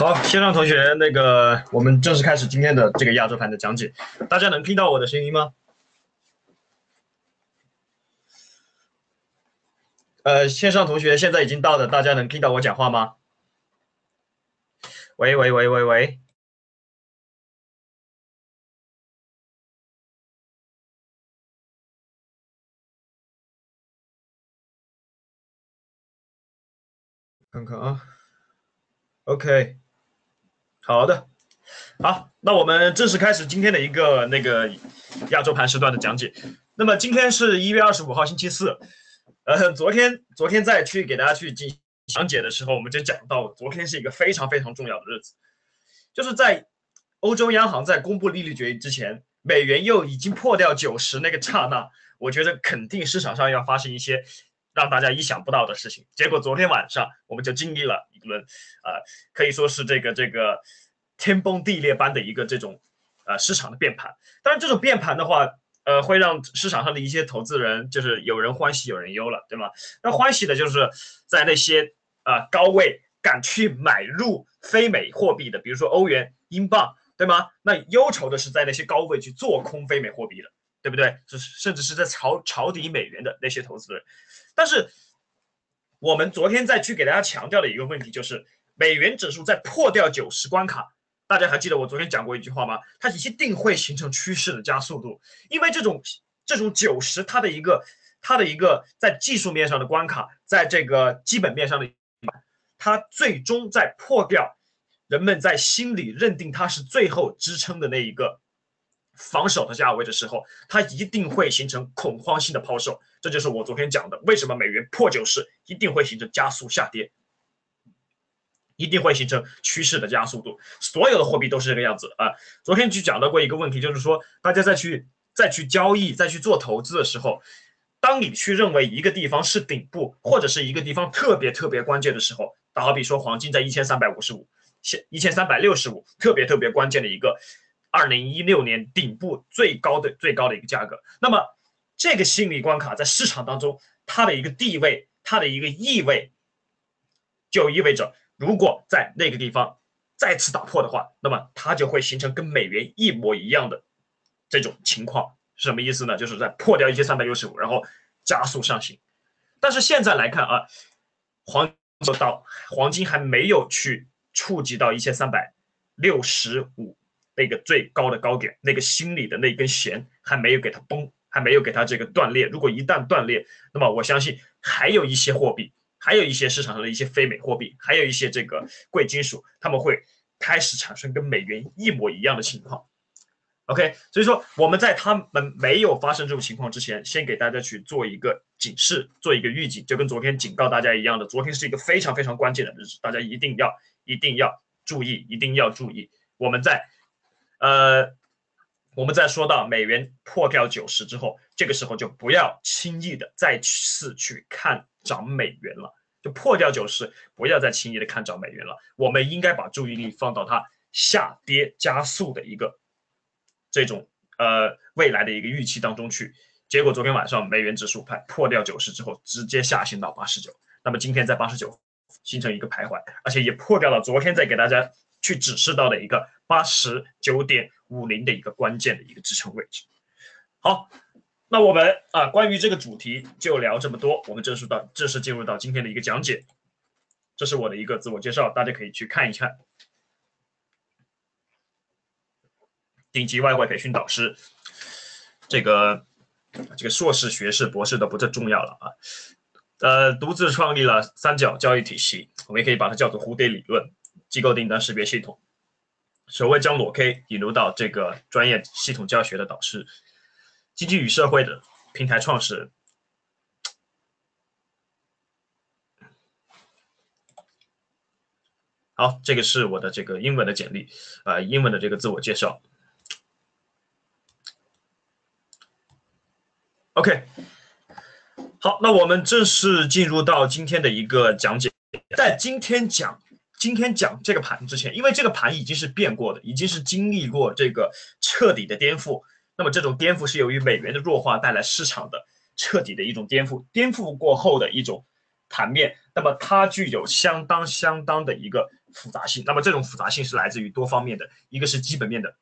好，线上同学，那个我们正式开始今天的这个亚洲盘的讲解。大家能听到我的声音吗？呃，线上同学现在已经到了，大家能听到我讲话吗？喂喂喂喂喂！看看啊，OK，好的，好，那我们正式开始今天的一个那个亚洲盘时段的讲解。那么今天是一月二十五号，星期四。呃，昨天昨天在去给大家去进行讲解的时候，我们就讲到，昨天是一个非常非常重要的日子，就是在欧洲央行在公布利率决议之前，美元又已经破掉九十那个刹那，我觉得肯定市场上要发生一些。让大家意想不到的事情，结果昨天晚上我们就经历了一轮，呃，可以说是这个这个天崩地裂般的一个这种呃市场的变盘。当然，这种变盘的话，呃，会让市场上的一些投资人就是有人欢喜有人忧了，对吗？那欢喜的就是在那些啊高位敢去买入非美货币的，比如说欧元、英镑，对吗？那忧愁的是在那些高位去做空非美货币的，对不对？是甚至是在抄抄底美元的那些投资人。但是，我们昨天再去给大家强调的一个问题就是，美元指数在破掉九十关卡，大家还记得我昨天讲过一句话吗？它一定会形成趋势的加速度，因为这种这种九十它的一个它的一个在技术面上的关卡，在这个基本面上的，它最终在破掉人们在心里认定它是最后支撑的那一个。防守的价位的时候，它一定会形成恐慌性的抛售，这就是我昨天讲的，为什么美元破九十一定会形成加速下跌，一定会形成趋势的加速度，所有的货币都是这个样子啊。昨天就讲到过一个问题，就是说大家再去再去交易、再去做投资的时候，当你去认为一个地方是顶部，或者是一个地方特别特别关键的时候，打好比说黄金在一千三百五十五、现一千三百六十五，特别特别关键的一个。二零一六年顶部最高的最高的一个价格，那么这个心理关卡在市场当中它的一个地位，它的一个意味，就意味着如果在那个地方再次打破的话，那么它就会形成跟美元一模一样的这种情况，是什么意思呢？就是在破掉一千三百六十五，然后加速上行。但是现在来看啊，黄到黄金还没有去触及到一千三百六十五。那个最高的高点，那个心里的那根弦还没有给它崩，还没有给它这个断裂。如果一旦断裂，那么我相信还有一些货币，还有一些市场上的一些非美货币，还有一些这个贵金属，他们会开始产生跟美元一模一样的情况。OK，所以说我们在他们没有发生这种情况之前，先给大家去做一个警示，做一个预警，就跟昨天警告大家一样的，昨天是一个非常非常关键的日子，大家一定要一定要注意，一定要注意，我们在。呃，我们在说到美元破掉九十之后，这个时候就不要轻易的再次去看涨美元了。就破掉九十，不要再轻易的看涨美元了。我们应该把注意力放到它下跌加速的一个这种呃未来的一个预期当中去。结果昨天晚上美元指数派破掉九十之后，直接下行到八十九。那么今天在八十九形成一个徘徊，而且也破掉了昨天再给大家。去指示到的一个八十九点五零的一个关键的一个支撑位置。好，那我们啊关于这个主题就聊这么多。我们正式到正式进入到今天的一个讲解。这是我的一个自我介绍，大家可以去看一看。顶级外汇培训导师，这个这个硕士、学士、博士都不再重要了啊。呃，独自创立了三角交易体系，我们也可以把它叫做蝴蝶理论。机构订单识别系统，首位将裸 K 引入到这个专业系统教学的导师，经济与社会的平台创始人。好，这个是我的这个英文的简历，啊，英文的这个自我介绍。OK，好，那我们正式进入到今天的一个讲解，在今天讲。今天讲这个盘之前，因为这个盘已经是变过的，已经是经历过这个彻底的颠覆。那么这种颠覆是由于美元的弱化带来市场的彻底的一种颠覆，颠覆过后的一种盘面。那么它具有相当相当的一个复杂性。那么这种复杂性是来自于多方面的，一个是基本面的，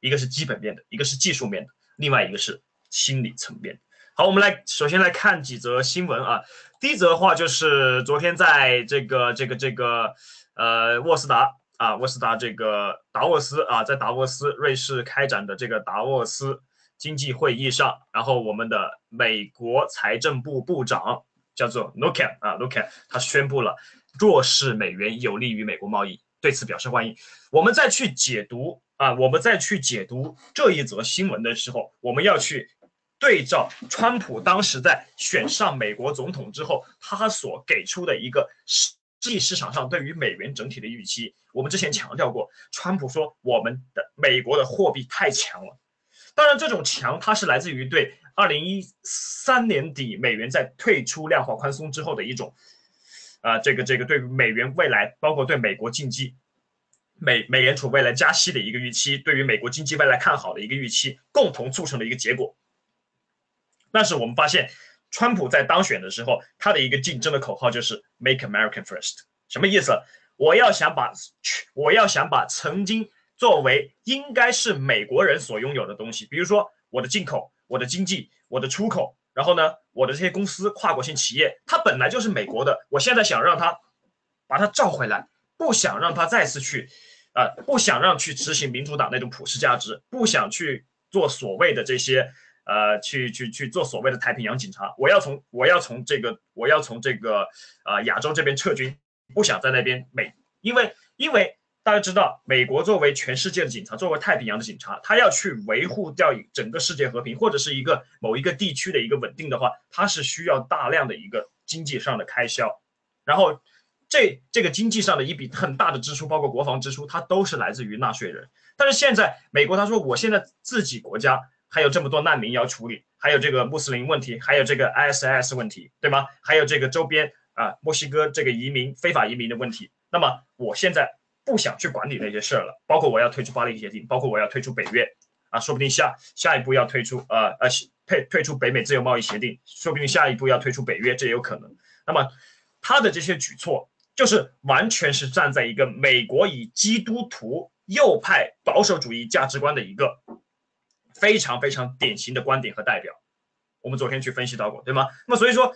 一个是基本面的，一个是技术面的，另外一个是心理层面。好，我们来首先来看几则新闻啊。第一则的话就是昨天在这个这个这个呃沃斯达啊沃斯达这个达沃斯啊在达沃斯瑞士开展的这个达沃斯经济会议上，然后我们的美国财政部部长叫做 n o k a 啊 n o k a 他宣布了弱势美元有利于美国贸易，对此表示欢迎。我们再去解读啊，我们再去解读这一则新闻的时候，我们要去。对照川普当时在选上美国总统之后，他所给出的一个是际市场上对于美元整体的预期，我们之前强调过，川普说我们的美国的货币太强了。当然，这种强它是来自于对二零一三年底美元在退出量化宽松之后的一种，啊，这个这个对美元未来，包括对美国经济，美美联储未来加息的一个预期，对于美国经济未来看好的一个预期，共同促成的一个结果。但是我们发现，川普在当选的时候，他的一个竞争的口号就是 “Make America First”，什么意思？我要想把，我要想把曾经作为应该是美国人所拥有的东西，比如说我的进口、我的经济、我的出口，然后呢，我的这些公司、跨国性企业，它本来就是美国的，我现在想让它把它召回来，不想让它再次去，啊，不想让去执行民主党那种普世价值，不想去做所谓的这些。呃，去去去做所谓的太平洋警察，我要从我要从这个我要从这个呃亚洲这边撤军，不想在那边美，因为因为大家知道，美国作为全世界的警察，作为太平洋的警察，他要去维护掉整个世界和平或者是一个某一个地区的一个稳定的话，他是需要大量的一个经济上的开销，然后这这个经济上的一笔很大的支出，包括国防支出，它都是来自于纳税人。但是现在美国他说，我现在自己国家。还有这么多难民要处理，还有这个穆斯林问题，还有这个 ISIS 问题，对吗？还有这个周边啊，墨西哥这个移民、非法移民的问题。那么我现在不想去管理那些事儿了，包括我要退出巴黎协定，包括我要退出北约啊，说不定下下一步要退出呃呃退退出北美自由贸易协定，说不定下一步要退出北约，这也有可能。那么他的这些举措，就是完全是站在一个美国以基督徒右派保守主义价值观的一个。非常非常典型的观点和代表，我们昨天去分析到过，对吗？那么所以说，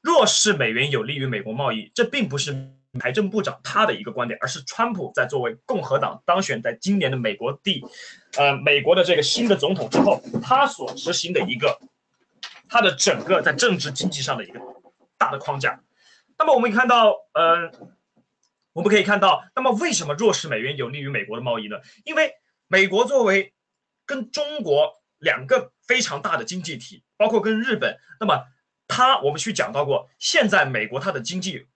弱势美元有利于美国贸易，这并不是财政部长他的一个观点，而是川普在作为共和党当选在今年的美国第，呃，美国的这个新的总统之后，他所执行的一个他的整个在政治经济上的一个大的框架。那么我们看到，呃，我们可以看到，那么为什么弱势美元有利于美国的贸易呢？因为美国作为跟中国两个非常大的经济体，包括跟日本，那么它我们去讲到过，现在美国它的经济，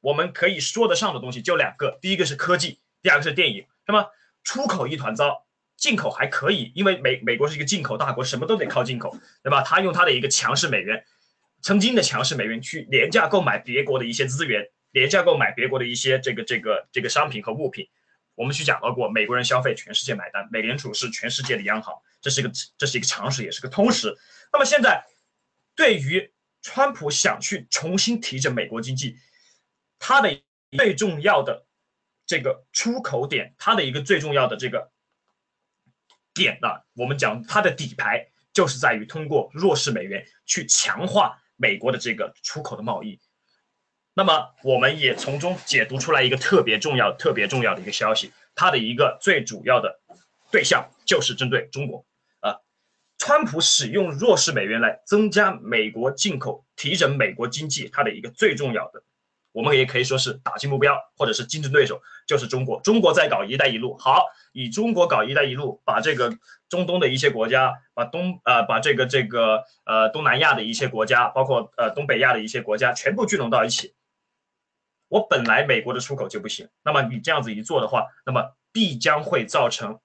我们可以说得上的东西就两个，第一个是科技，第二个是电影，那么出口一团糟，进口还可以，因为美美国是一个进口大国，什么都得靠进口，对吧？它用它的一个强势美元，曾经的强势美元去廉价购买别国的一些资源，廉价购买别国的一些这个这个这个商品和物品。我们去讲到过，美国人消费，全世界买单。美联储是全世界的央行，这是一个这是一个常识，也是个通识。那么现在，对于川普想去重新提振美国经济，他的最重要的这个出口点，他的一个最重要的这个点呢，我们讲它的底牌就是在于通过弱势美元去强化美国的这个出口的贸易。那么，我们也从中解读出来一个特别重要、特别重要的一个消息，它的一个最主要的对象就是针对中国。啊，川普使用弱势美元来增加美国进口、提振美国经济，它的一个最重要的，我们也可以说是打击目标或者是竞争对手，就是中国。中国在搞“一带一路”，好，以中国搞“一带一路”，把这个中东的一些国家，把东呃，把这个这个呃东南亚的一些国家，包括呃东北亚的一些国家，全部聚拢到一起。我本来美国的出口就不行，那么你这样子一做的话，那么必将会造成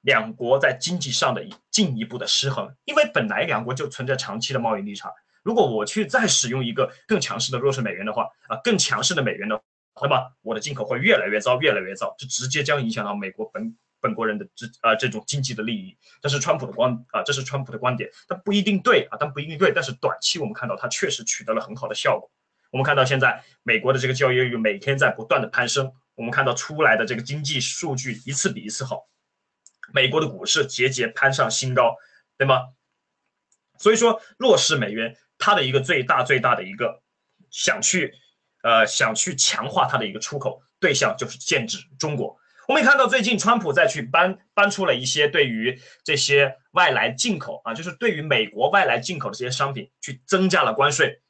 两国在经济上的进一步的失衡，因为本来两国就存在长期的贸易逆差。如果我去再使用一个更强势的弱势美元的话，啊，更强势的美元的，那么我的进口会越来越糟，越来越糟，这直接将影响到美国本本国人的这啊这种经济的利益。这是川普的观啊，这是川普的观点，但不一定对啊，但不一定对，但是短期我们看到它确实取得了很好的效果。我们看到现在美国的这个就业率每天在不断的攀升，我们看到出来的这个经济数据一次比一次好，美国的股市节节攀上新高，对吗？所以说弱势美元，它的一个最大最大的一个想去，呃，想去强化它的一个出口对象就是剑指中国。我们也看到最近川普再去搬搬出了一些对于这些外来进口啊，就是对于美国外来进口的这些商品去增加了关税。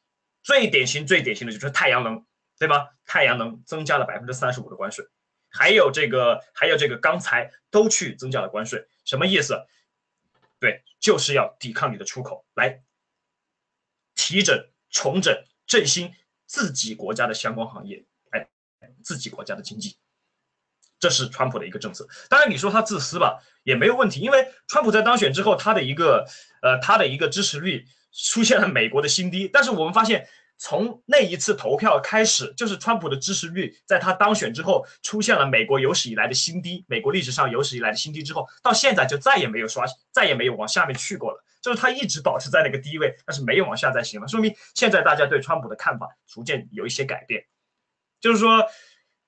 最典型最典型的就是太阳能，对吧？太阳能增加了百分之三十五的关税，还有这个还有这个钢材都去增加了关税，什么意思？对，就是要抵抗你的出口，来提整、重整、振兴自己国家的相关行业，哎，自己国家的经济。这是川普的一个政策，当然你说他自私吧，也没有问题，因为川普在当选之后，他的一个呃，他的一个支持率出现了美国的新低。但是我们发现，从那一次投票开始，就是川普的支持率在他当选之后出现了美国有史以来的新低，美国历史上有史以来的新低之后，到现在就再也没有刷，再也没有往下面去过了，就是他一直保持在那个低位，但是没有往下再行了，说明现在大家对川普的看法逐渐有一些改变，就是说。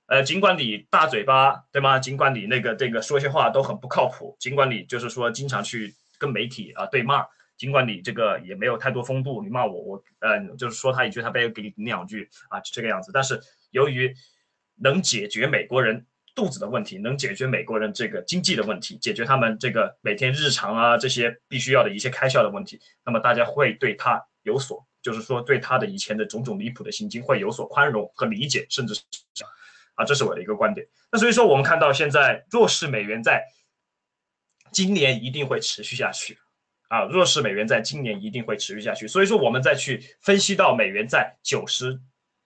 呃，尽管你大嘴巴，对吗？尽管你那个这个说些话都很不靠谱，尽管你就是说经常去跟媒体啊对骂，尽管你这个也没有太多风度，你骂我，我嗯，就是说他一句，他背后给你两句啊，就这个样子。但是由于能解决美国人肚子的问题，能解决美国人这个经济的问题，解决他们这个每天日常啊这些必须要的一些开销的问题，那么大家会对他有所，就是说对他的以前的种种离谱的行径会有所宽容和理解，甚至是。啊，这是我的一个观点。那所以说，我们看到现在弱势美元在今年一定会持续下去，啊，弱势美元在今年一定会持续下去。所以说，我们再去分析到美元在九十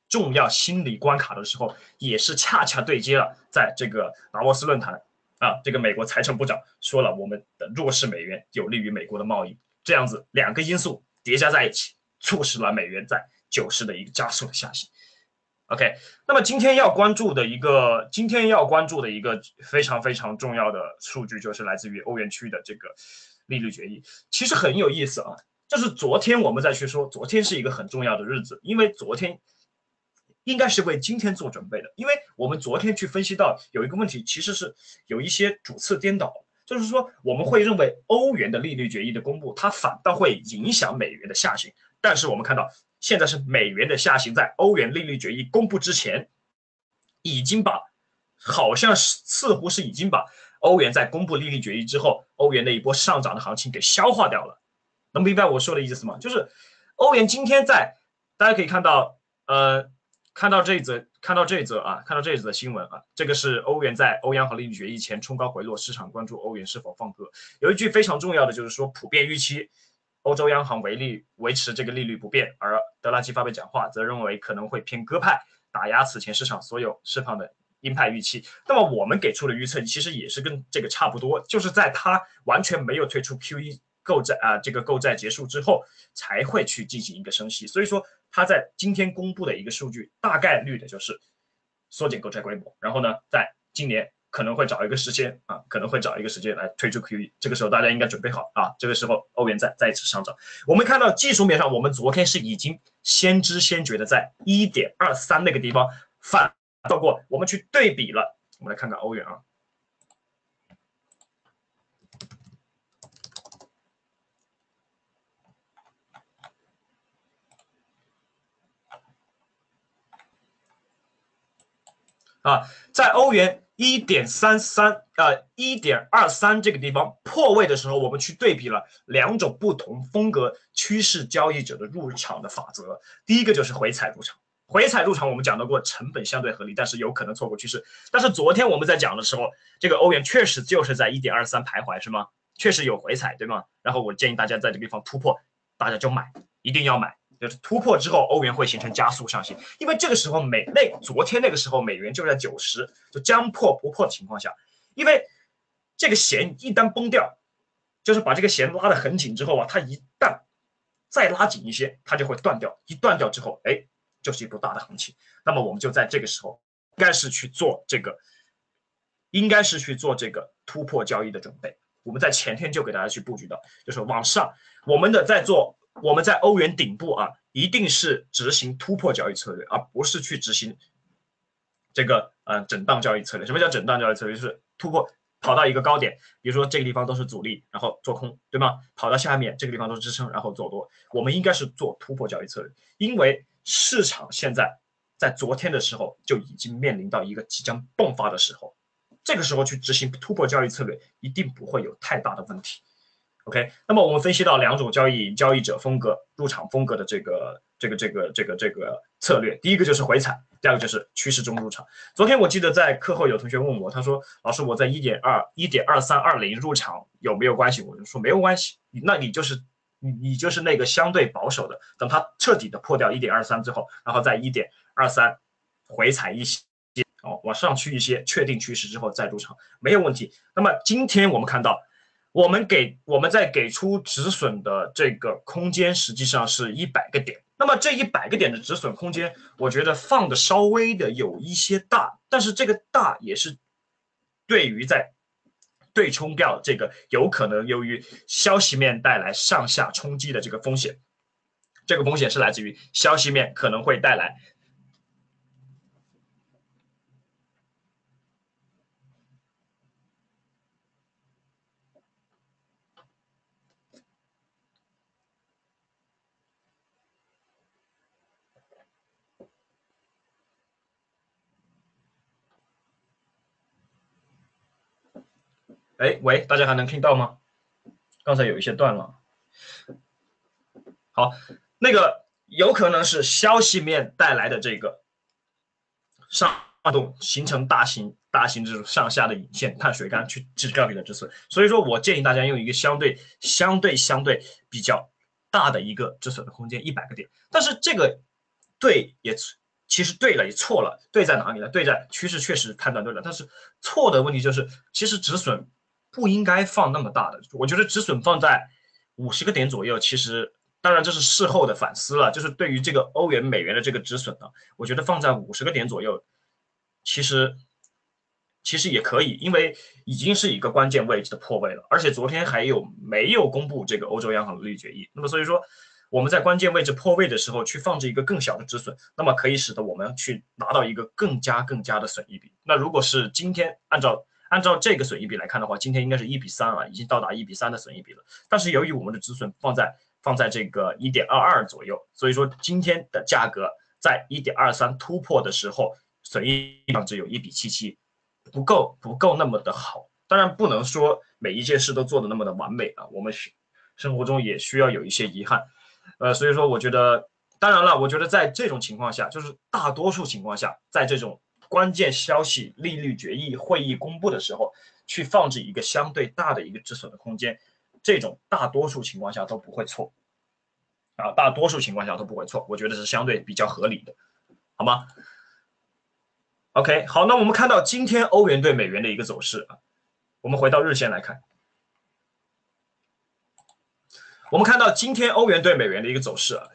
重要心理关卡的时候，也是恰恰对接了，在这个达沃斯论坛啊，这个美国财政部长说了，我们的弱势美元有利于美国的贸易，这样子两个因素叠加在一起，促使了美元在九十的一个加速的下行。OK，那么今天要关注的一个，今天要关注的一个非常非常重要的数据，就是来自于欧元区的这个利率决议。其实很有意思啊，就是昨天我们再去说，昨天是一个很重要的日子，因为昨天应该是为今天做准备的，因为我们昨天去分析到有一个问题，其实是有一些主次颠倒，就是说我们会认为欧元的利率决议的公布，它反倒会影响美元的下行，但是我们看到。现在是美元的下行，在欧元利率决议公布之前，已经把，好像是似乎是已经把欧元在公布利率决议之后，欧元的一波上涨的行情给消化掉了。能明白我说的意思吗？就是欧元今天在，大家可以看到，呃，看到这一则，看到这一则啊，看到这一则新闻啊，这个是欧元在欧央行利率决议前冲高回落，市场关注欧元是否放鸽。有一句非常重要的就是说，普遍预期。欧洲央行维利维持这个利率不变，而德拉吉发表讲话则认为可能会偏鸽派，打压此前市场所有释放的鹰派预期。那么我们给出的预测其实也是跟这个差不多，就是在他完全没有退出 QE 购债啊这个购债结束之后，才会去进行一个升息。所以说他在今天公布的一个数据，大概率的就是缩减购债规模，然后呢，在今年。可能会找一个时间啊，可能会找一个时间来推出 QE，这个时候大家应该准备好啊。这个时候欧元再再一次上涨，我们看到技术面上，我们昨天是已经先知先觉的在一点二三那个地方反到过，我们去对比了，我们来看看欧元啊，啊，在欧元。一点三三，呃，一点二三这个地方破位的时候，我们去对比了两种不同风格趋势交易者的入场的法则。第一个就是回踩入场，回踩入场我们讲到过，成本相对合理，但是有可能错过趋势。但是昨天我们在讲的时候，这个欧元确实就是在一点二三徘徊，是吗？确实有回踩，对吗？然后我建议大家在这个地方突破，大家就买，一定要买。就是突破之后，欧元会形成加速上行，因为这个时候美那昨天那个时候美元就在九十，就将破不破的情况下，因为这个弦一旦崩掉，就是把这个弦拉得很紧之后啊，它一旦再拉紧一些，它就会断掉，一断掉之后，哎，就是一波大的行情。那么我们就在这个时候，应该是去做这个，应该是去做这个突破交易的准备。我们在前天就给大家去布局的，就是往上，我们的在做。我们在欧元顶部啊，一定是执行突破交易策略，而不是去执行这个呃震荡交易策略。什么叫震荡交易策略？就是突破跑到一个高点，比如说这个地方都是阻力，然后做空，对吗？跑到下面这个地方都是支撑，然后做多。我们应该是做突破交易策略，因为市场现在在昨天的时候就已经面临到一个即将迸发的时候，这个时候去执行突破交易策略一定不会有太大的问题。OK，那么我们分析到两种交易交易者风格入场风格的这个这个这个这个这个策略，第一个就是回踩，第二个就是趋势中入场。昨天我记得在课后有同学问我，他说老师我在一点二一点二三二零入场有没有关系？我就说没有关系，那你就是你你就是那个相对保守的，等它彻底的破掉一点二三之后，然后在一点二三回踩一些哦往上去一些确定趋势之后再入场没有问题。那么今天我们看到。我们给我们在给出止损的这个空间，实际上是一百个点。那么这一百个点的止损空间，我觉得放的稍微的有一些大，但是这个大也是对于在对冲掉这个有可能由于消息面带来上下冲击的这个风险，这个风险是来自于消息面可能会带来。哎，喂，大家还能听到吗？刚才有一些断了。好，那个有可能是消息面带来的这个上动，形成大型大型这种上下的引线，碳水干去制造你的止损。所以说我建议大家用一个相对相对相对比较大的一个止损的空间，一百个点。但是这个对也其实对了也错了，对在哪里呢？对在趋势确实判断对了，但是错的问题就是其实止损。不应该放那么大的，我觉得止损放在五十个点左右。其实，当然这是事后的反思了。就是对于这个欧元、美元的这个止损呢，我觉得放在五十个点左右，其实其实也可以，因为已经是一个关键位置的破位了。而且昨天还有没有公布这个欧洲央行的利率决议？那么所以说我们在关键位置破位的时候去放置一个更小的止损，那么可以使得我们去拿到一个更加更加的损益比。那如果是今天按照按照这个损益比来看的话，今天应该是一比三啊，已经到达一比三的损益比了。但是由于我们的止损放在放在这个一点二二左右，所以说今天的价格在一点二三突破的时候，损益量只有一比七七，不够不够那么的好。当然不能说每一件事都做的那么的完美啊，我们生活中也需要有一些遗憾。呃，所以说我觉得，当然了，我觉得在这种情况下，就是大多数情况下，在这种。关键消息、利率决议、会议公布的时候，去放置一个相对大的一个止损的空间，这种大多数情况下都不会错，啊，大多数情况下都不会错，我觉得是相对比较合理的，好吗？OK，好，那我们看到今天欧元对美元的一个走势啊，我们回到日线来看，我们看到今天欧元对美元的一个走势啊，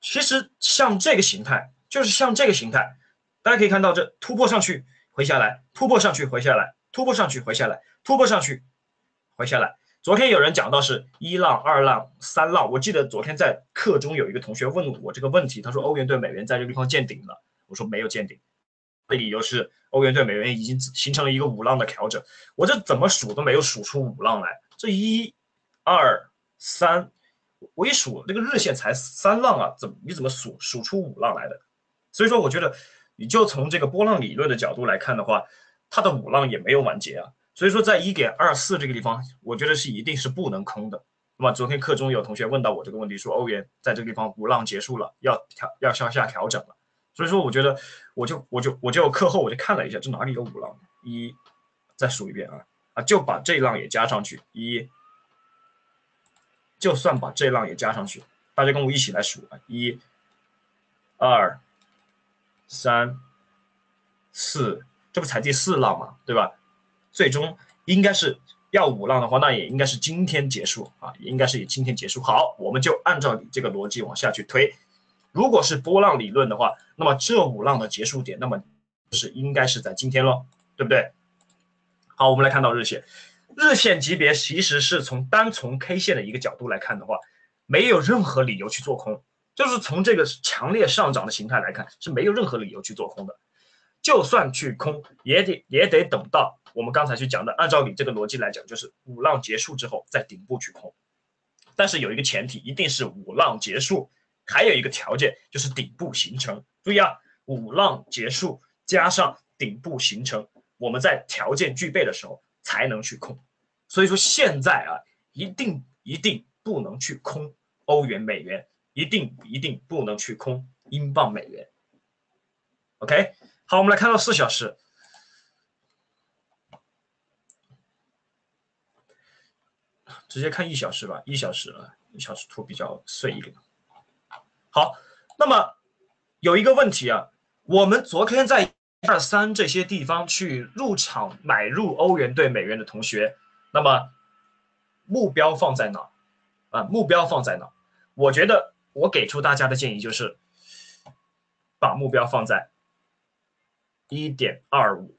其实像这个形态，就是像这个形态。大家可以看到，这突破上去回下来，突破上去回下来，突破上去回下来，突破上去回下来。昨天有人讲到是一浪、二浪、三浪。我记得昨天在课中有一个同学问我这个问题，他说欧元对美元在这个地方见顶了。我说没有见顶，理由是欧元对美元已经形成了一个五浪的调整。我这怎么数都没有数出五浪来。这一、二、三，我一数这个日线才三浪啊，怎么你怎么数数出五浪来的？所以说，我觉得。你就从这个波浪理论的角度来看的话，它的五浪也没有完结啊，所以说在一点二四这个地方，我觉得是一定是不能空的。那么昨天课中有同学问到我这个问题，说欧元在这个地方五浪结束了，要调要向下调整了，所以说我觉得我就我就我就课后我就看了一下，这哪里有五浪？一，再数一遍啊啊，就把这浪也加上去，一，就算把这浪也加上去，大家跟我一起来数啊，一，二。三、四，这不才第四浪嘛，对吧？最终应该是要五浪的话，那也应该是今天结束啊，也应该是以今天结束。好，我们就按照你这个逻辑往下去推。如果是波浪理论的话，那么这五浪的结束点，那么是应该是在今天喽，对不对？好，我们来看到日线，日线级别其实是从单从 K 线的一个角度来看的话，没有任何理由去做空。就是从这个强烈上涨的形态来看，是没有任何理由去做空的。就算去空，也得也得等到我们刚才去讲的，按照你这个逻辑来讲，就是五浪结束之后在顶部去空。但是有一个前提，一定是五浪结束，还有一个条件就是顶部形成。注意啊，五浪结束加上顶部形成，我们在条件具备的时候才能去空。所以说现在啊，一定一定不能去空欧元、美元，一定一定不能去空英镑、美元。OK，好，我们来看到四小时。直接看一小时吧，一小时啊，一小时图比较碎一点。好，那么有一个问题啊，我们昨天在二三这些地方去入场买入欧元兑美元的同学，那么目标放在哪？啊，目标放在哪？我觉得我给出大家的建议就是，把目标放在一点二五、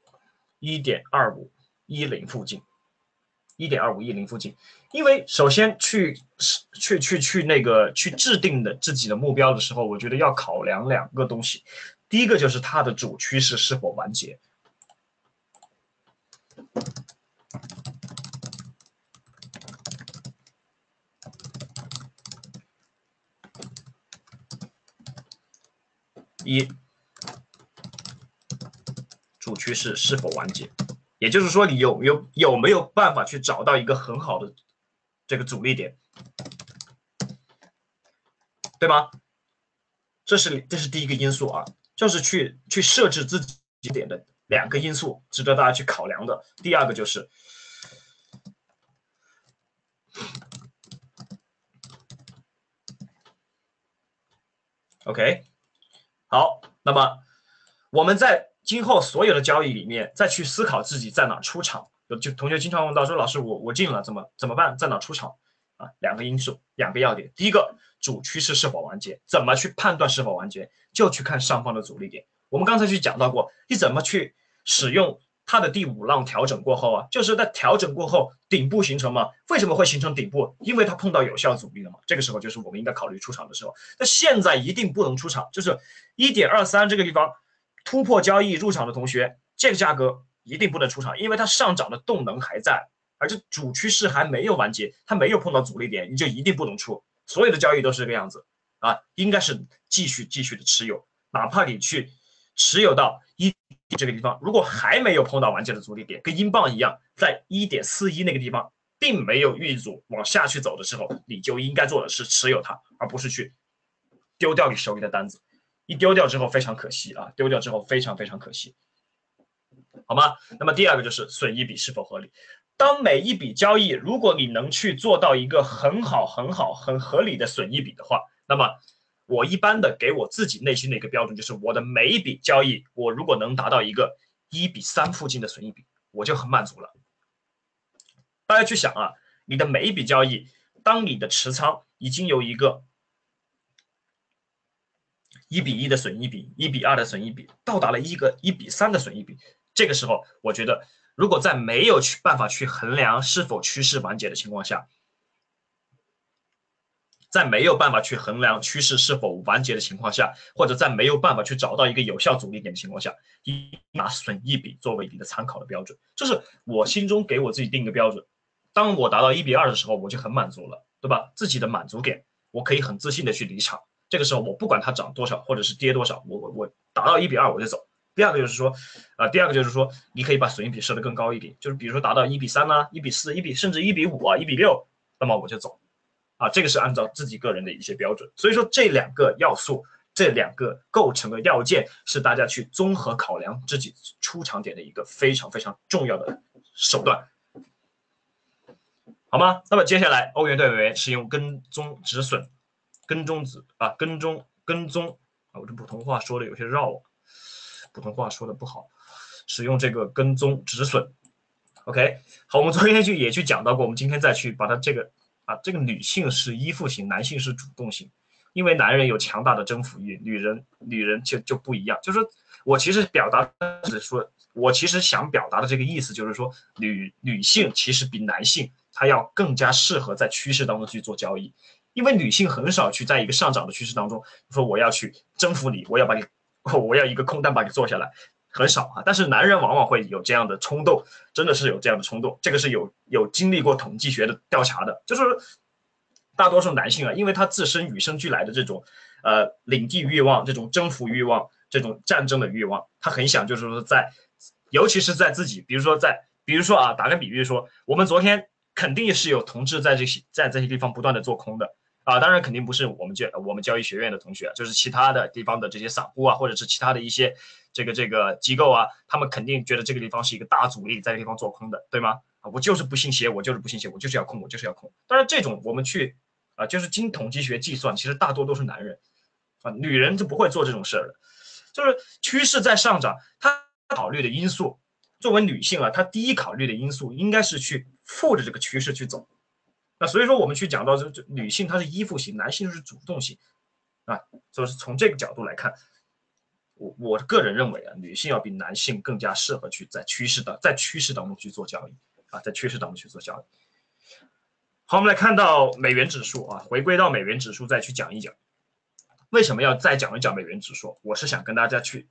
一点二五一零附近。一点二五一零附近，因为首先去去去去那个去制定的自己的目标的时候，我觉得要考量两个东西，第一个就是它的主趋势是否完结。一，主趋势是否完结？也就是说，你有有有没有办法去找到一个很好的这个阻力点，对吗？这是这是第一个因素啊，就是去去设置自己点的两个因素，值得大家去考量的。第二个就是，OK，好，那么我们在。今后所有的交易里面，再去思考自己在哪出场。有就同学经常问到说：“老师，我我进了怎么怎么办？在哪出场？”啊，两个因素，两个要点。第一个，主趋势是否完结？怎么去判断是否完结？就去看上方的阻力点。我们刚才去讲到过，你怎么去使用它的第五浪调整过后啊？就是在调整过后顶部形成嘛？为什么会形成顶部？因为它碰到有效阻力了嘛？这个时候就是我们应该考虑出场的时候。那现在一定不能出场，就是一点二三这个地方。突破交易入场的同学，这个价格一定不能出场，因为它上涨的动能还在，而且主趋势还没有完结，它没有碰到阻力点，你就一定不能出。所有的交易都是这个样子啊，应该是继续继续的持有，哪怕你去持有到一这个地方，如果还没有碰到完结的阻力点，跟英镑一样，在一点四一那个地方并没有遇阻往下去走的时候，你就应该做的是持有它，而不是去丢掉你手里的单子。一丢掉之后非常可惜啊！丢掉之后非常非常可惜，好吗？那么第二个就是损益比是否合理。当每一笔交易，如果你能去做到一个很好、很好、很合理的损益比的话，那么我一般的给我自己内心的一个标准就是，我的每一笔交易，我如果能达到一个一比三附近的损益比，我就很满足了。大家去想啊，你的每一笔交易，当你的持仓已经有一个。一比一的损益比，一比二的损益比，到达了一个一比三的损益比。这个时候，我觉得，如果在没有去办法去衡量是否趋势完结的情况下，在没有办法去衡量趋势是否完结的情况下，或者在没有办法去找到一个有效阻力点的情况下，以拿损益比作为你的参考的标准，就是我心中给我自己定一个标准。当我达到一比二的时候，我就很满足了，对吧？自己的满足点，我可以很自信的去离场。这个时候我不管它涨多少或者是跌多少，我我我达到一比二我就走。第二个就是说，啊，第二个就是说，你可以把损益比设得更高一点，就是比如说达到一比三呐、一比四、一比甚至一比五啊、一比六，那么我就走。啊，这个是按照自己个人的一些标准。所以说这两个要素，这两个构成的要件是大家去综合考量自己出场点的一个非常非常重要的手段，好吗？那么接下来欧元兑美元使用跟踪止损。跟踪子啊，跟踪跟踪啊，我这普通话说的有些绕，普通话说的不好，使用这个跟踪止损，OK，好，我们昨天就也去讲到过，我们今天再去把它这个啊，这个女性是依附型，男性是主动型，因为男人有强大的征服欲，女人女人就就不一样，就是说我其实表达是说，我其实想表达的这个意思就是说，女女性其实比男性她要更加适合在趋势当中去做交易。因为女性很少去在一个上涨的趋势当中说我要去征服你，我要把你，我要一个空单把你做下来，很少啊。但是男人往往会有这样的冲动，真的是有这样的冲动，这个是有有经历过统计学的调查的，就是大多数男性啊，因为他自身与生俱来的这种呃领地欲望、这种征服欲望、这种战争的欲望，他很想就是说在，尤其是在自己，比如说在，比如说啊，打个比喻说，我们昨天肯定是有同志在这些在这些地方不断的做空的。啊，当然肯定不是我们交我们交易学院的同学，就是其他的地方的这些散户啊，或者是其他的一些这个这个机构啊，他们肯定觉得这个地方是一个大阻力，在这个地方做空的，对吗？啊，我就是不信邪，我就是不信邪，我就是要空，我就是要空。当然，这种我们去啊，就是经统计学计算，其实大多都是男人啊，女人是不会做这种事儿的。就是趋势在上涨，她考虑的因素，作为女性啊，她第一考虑的因素应该是去附着这个趋势去走。那所以说，我们去讲到这这女性她是依附型，男性是主动型，啊，所以从这个角度来看，我我个人认为啊，女性要比男性更加适合去在趋势的在趋势当中去做交易啊，在趋势当中去做交易。好，我们来看到美元指数啊，回归到美元指数再去讲一讲，为什么要再讲一讲美元指数？我是想跟大家去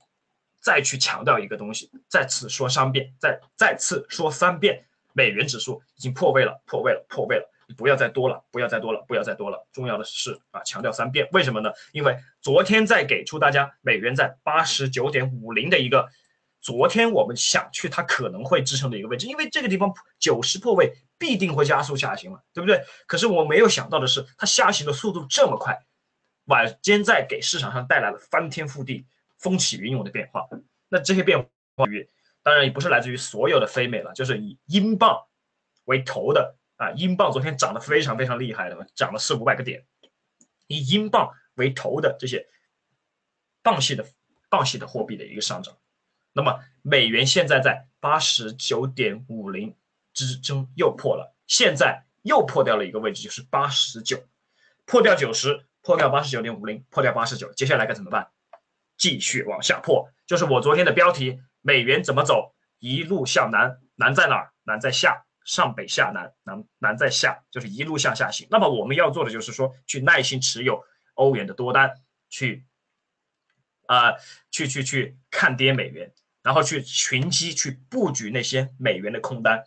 再去强调一个东西，再次说三遍，再再次说三遍，美元指数已经破位了，破位了，破位了。不要再多了，不要再多了，不要再多了。重要的是啊，强调三遍，为什么呢？因为昨天在给出大家美元在八十九点五零的一个，昨天我们想去它可能会支撑的一个位置，因为这个地方九十破位必定会加速下行了，对不对？可是我没有想到的是，它下行的速度这么快，晚间在给市场上带来了翻天覆地、风起云涌的变化。那这些变化于，当然也不是来自于所有的非美了，就是以英镑为头的。啊，英镑昨天涨得非常非常厉害的，涨了四五百个点。以英镑为头的这些镑系的镑系的货币的一个上涨，那么美元现在在八十九点五零之中又破了，现在又破掉了一个位置，就是八十九，破掉九十，破掉八十九点五零，破掉八十九，接下来该怎么办？继续往下破，就是我昨天的标题：美元怎么走？一路向南，南在哪儿？南在下。上北下南，南南在下，就是一路向下行。那么我们要做的就是说，去耐心持有欧元的多单，去啊，去去去看跌美元，然后去寻机去布局那些美元的空单。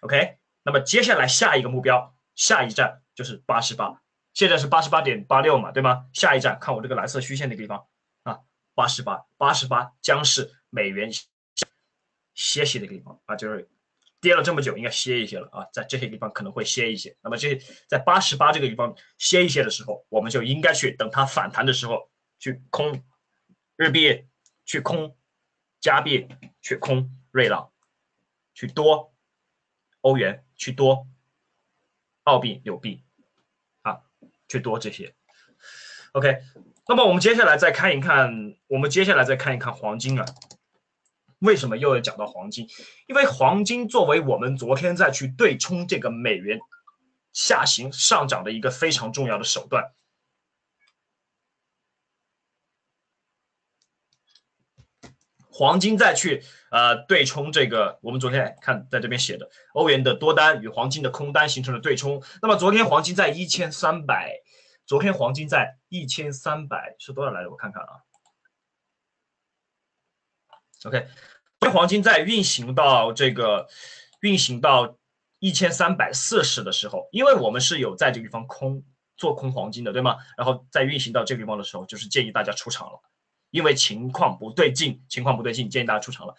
OK，那么接下来下一个目标，下一站就是八十八，现在是八十八点八六嘛，对吗？下一站看我这个蓝色虚线的地方啊，八十八，八十八将是美元歇息的地方啊，就是。跌了这么久，应该歇一歇了啊，在这些地方可能会歇一歇。那么这在八十八这个地方歇一歇的时候，我们就应该去等它反弹的时候去空日币，去空加币，去空瑞郎，去多欧元，去多澳币、纽币啊，去多这些。OK，那么我们接下来再看一看，我们接下来再看一看黄金啊。为什么又要讲到黄金？因为黄金作为我们昨天再去对冲这个美元下行上涨的一个非常重要的手段。黄金再去呃对冲这个，我们昨天看在这边写的欧元的多单与黄金的空单形成了对冲。那么昨天黄金在一千三百，昨天黄金在一千三百是多少来着？我看看啊。OK。黄金在运行到这个运行到一千三百四十的时候，因为我们是有在这个地方空做空黄金的，对吗？然后在运行到这个地方的时候，就是建议大家出场了，因为情况不对劲，情况不对劲，建议大家出场了。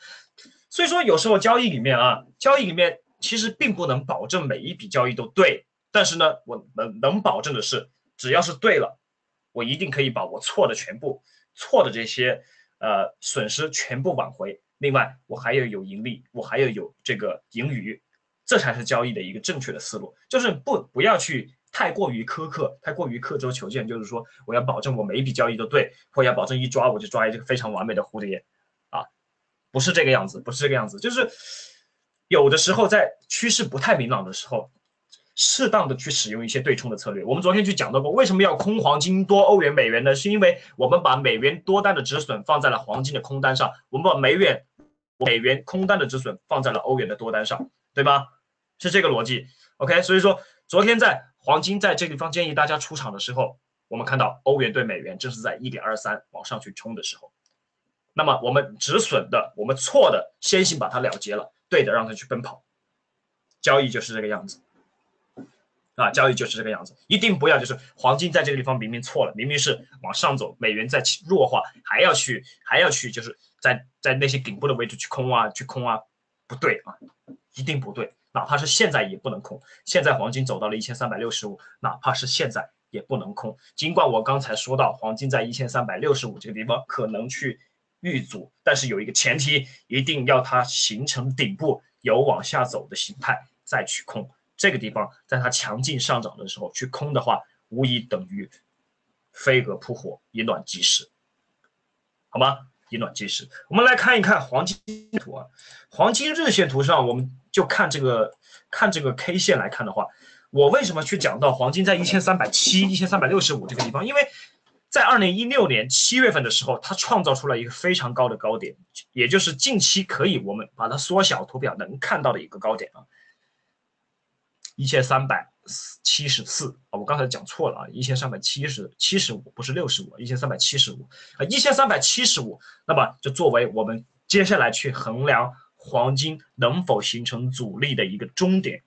所以说，有时候交易里面啊，交易里面其实并不能保证每一笔交易都对，但是呢，我能能保证的是，只要是对了，我一定可以把我错的全部错的这些呃损失全部挽回。另外，我还要有盈利，我还要有这个盈余，这才是交易的一个正确的思路。就是不不要去太过于苛刻，太过于刻舟求剑。就是说，我要保证我每一笔交易都对，或要保证一抓我就抓一个非常完美的蝴蝶，啊，不是这个样子，不是这个样子。就是有的时候在趋势不太明朗的时候。适当的去使用一些对冲的策略。我们昨天去讲到过，为什么要空黄金多欧元美元呢？是因为我们把美元多单的止损放在了黄金的空单上，我们把美元美元空单的止损放在了欧元的多单上，对吧？是这个逻辑。OK，所以说昨天在黄金在这个地方建议大家出场的时候，我们看到欧元对美元正是在一点二三往上去冲的时候，那么我们止损的，我们错的，先行把它了结了，对的，让它去奔跑。交易就是这个样子，啊，交易就是这个样子，一定不要就是黄金在这个地方明明错了，明明是往上走，美元在弱化，还要去还要去就是在在那些顶部的位置去空啊，去空啊，不对啊，一定不对，哪怕是现在也不能空。现在黄金走到了一千三百六十五，哪怕是现在也不能空。尽管我刚才说到黄金在一千三百六十五这个地方可能去。遇阻，但是有一个前提，一定要它形成顶部有往下走的形态再去空。这个地方在它强劲上涨的时候去空的话，无疑等于飞蛾扑火，以卵击石，好吗？以卵击石。我们来看一看黄金图啊，黄金日线图上，我们就看这个看这个 K 线来看的话，我为什么去讲到黄金在一千三百七、一千三百六十五这个地方？因为在二零一六年七月份的时候，它创造出了一个非常高的高点，也就是近期可以我们把它缩小图表能看到的一个高点啊，一千三百七十四啊，我刚才讲错了啊，一千三百七十七十五不是六十五，一千三百七十五啊，一千三百七十五，那么就作为我们接下来去衡量黄金能否形成阻力的一个终点。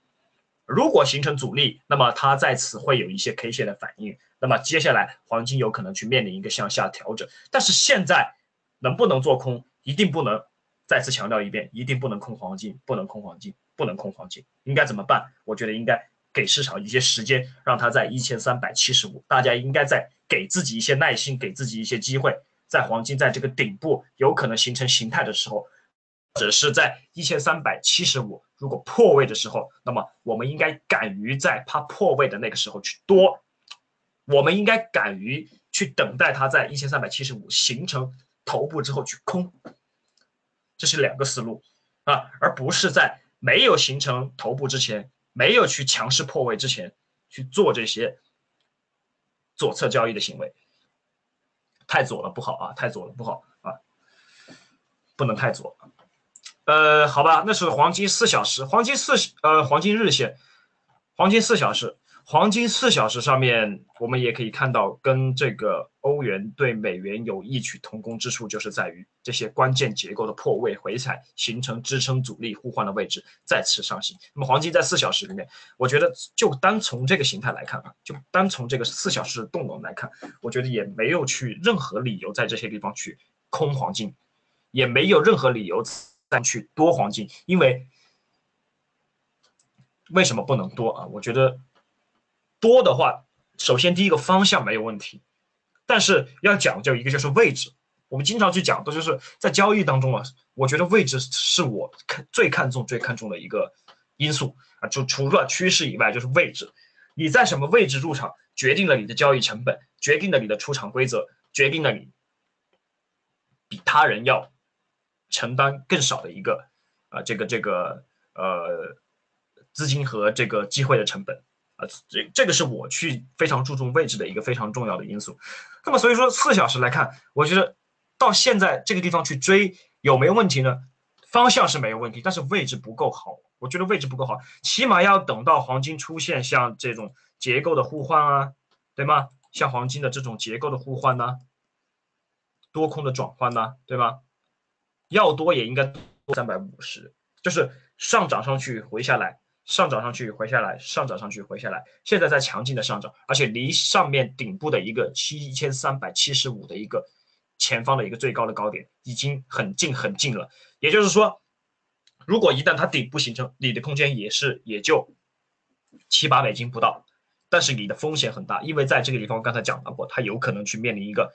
如果形成阻力，那么它在此会有一些 K 线的反应。那么接下来黄金有可能去面临一个向下调整。但是现在能不能做空，一定不能。再次强调一遍，一定不能空黄金，不能空黄金，不能空黄金。应该怎么办？我觉得应该给市场一些时间，让它在一千三百七十五。大家应该在给自己一些耐心，给自己一些机会，在黄金在这个顶部有可能形成形态的时候。只是在一千三百七十五，如果破位的时候，那么我们应该敢于在它破位的那个时候去多，我们应该敢于去等待它在一千三百七十五形成头部之后去空，这是两个思路啊，而不是在没有形成头部之前，没有去强势破位之前去做这些左侧交易的行为，太左了不好啊，太左了不好啊，不能太左。呃，好吧，那是黄金四小时，黄金四呃黄金日线，黄金四小时，黄金四小时上面，我们也可以看到，跟这个欧元对美元有异曲同工之处，就是在于这些关键结构的破位回踩，形成支撑阻力互换的位置，再次上行。那么黄金在四小时里面，我觉得就单从这个形态来看啊，就单从这个四小时的动能来看，我觉得也没有去任何理由在这些地方去空黄金，也没有任何理由。再去多黄金，因为为什么不能多啊？我觉得多的话，首先第一个方向没有问题，但是要讲究一个就是位置。我们经常去讲的就是在交易当中啊，我觉得位置是我看最看重、最看重的一个因素啊。就除了趋势以外，就是位置。你在什么位置入场，决定了你的交易成本，决定了你的出场规则，决定了你比他人要。承担更少的一个，啊，这个这个呃资金和这个机会的成本，啊，这这个是我去非常注重位置的一个非常重要的因素。那么所以说四小时来看，我觉得到现在这个地方去追有没有问题呢？方向是没有问题，但是位置不够好。我觉得位置不够好，起码要等到黄金出现像这种结构的互换啊，对吗？像黄金的这种结构的互换呢，多空的转换呢，对吗？要多也应该多三百五十，就是上涨上去回下来，上涨上去回下来，上涨上去回下来。现在在强劲的上涨，而且离上面顶部的一个七千三百七十五的一个前方的一个最高的高点已经很近很近了。也就是说，如果一旦它顶部形成，你的空间也是也就七八美金不到，但是你的风险很大，因为在这个地方刚才讲到过，它有可能去面临一个。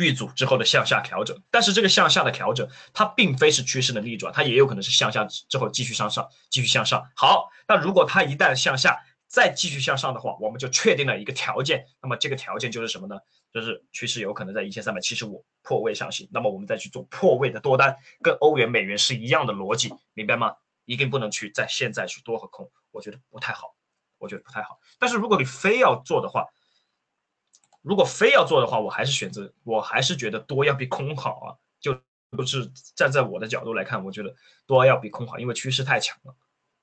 遇阻之后的向下调整，但是这个向下的调整，它并非是趋势的逆转，它也有可能是向下之后继续向上，继续向上。好，那如果它一旦向下再继续向上的话，我们就确定了一个条件，那么这个条件就是什么呢？就是趋势有可能在一千三百七十五破位上行，那么我们再去做破位的多单，跟欧元、美元是一样的逻辑，明白吗？一定不能去在现在去多和空，我觉得不太好，我觉得不太好。但是如果你非要做的话，如果非要做的话，我还是选择，我还是觉得多要比空好啊。就不是站在我的角度来看，我觉得多要比空好，因为趋势太强了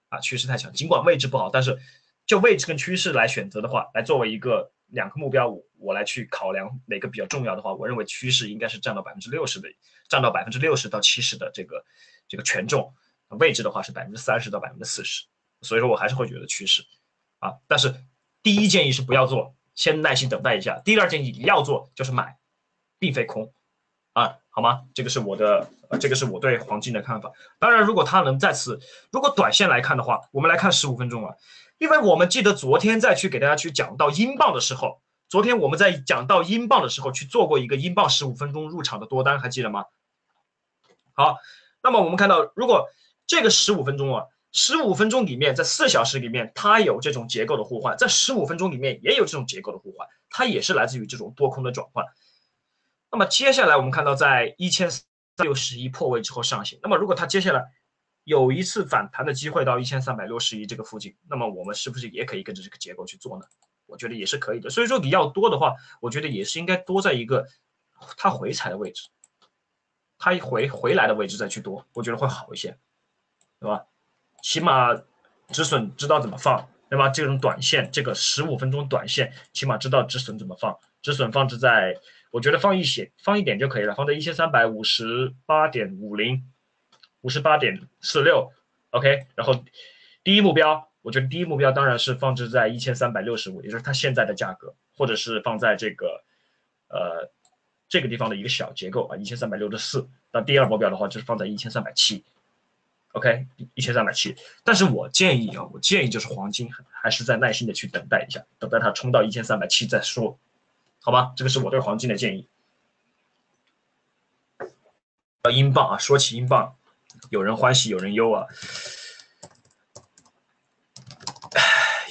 啊，趋势太强。尽管位置不好，但是就位置跟趋势来选择的话，来作为一个两个目标，我我来去考量哪个比较重要的话，我认为趋势应该是占到百分之六十的，占到百分之六十到七十的这个这个权重，位置的话是百分之三十到百分之四十，所以说我还是会觉得趋势啊。但是第一建议是不要做，先耐心等待一下。第二建议要做就是买，并非空啊，好吗？这个是我的，这个是我对黄金的看法。当然，如果它能再次，如果短线来看的话，我们来看十五分钟啊。因为我们记得昨天再去给大家去讲到英镑的时候，昨天我们在讲到英镑的时候去做过一个英镑十五分钟入场的多单，还记得吗？好，那么我们看到，如果这个十五分钟啊，十五分钟里面在四小时里面它有这种结构的互换，在十五分钟里面也有这种结构的互换，它也是来自于这种多空的转换。那么接下来我们看到在一千三六十一破位之后上行，那么如果它接下来。有一次反弹的机会到一千三百六十一这个附近，那么我们是不是也可以跟着这个结构去做呢？我觉得也是可以的。所以说你要多的话，我觉得也是应该多在一个它回踩的位置，它一回回来的位置再去多，我觉得会好一些，对吧？起码止损知道怎么放，对吧？这种短线，这个十五分钟短线，起码知道止损怎么放，止损放置在，我觉得放一些，放一点就可以了，放在一千三百五十八点五零。五十八点四六，OK，然后第一目标，我觉得第一目标当然是放置在一千三百六十五，也就是它现在的价格，或者是放在这个呃这个地方的一个小结构啊，一千三百六十四。那第二目标的话就是放在一千三百七，OK，一千三百七。但是我建议啊，我建议就是黄金还是再耐心的去等待一下，等待它冲到一千三百七再说，好吧？这个是我对黄金的建议。英镑啊，说起英镑。有人欢喜有人忧啊，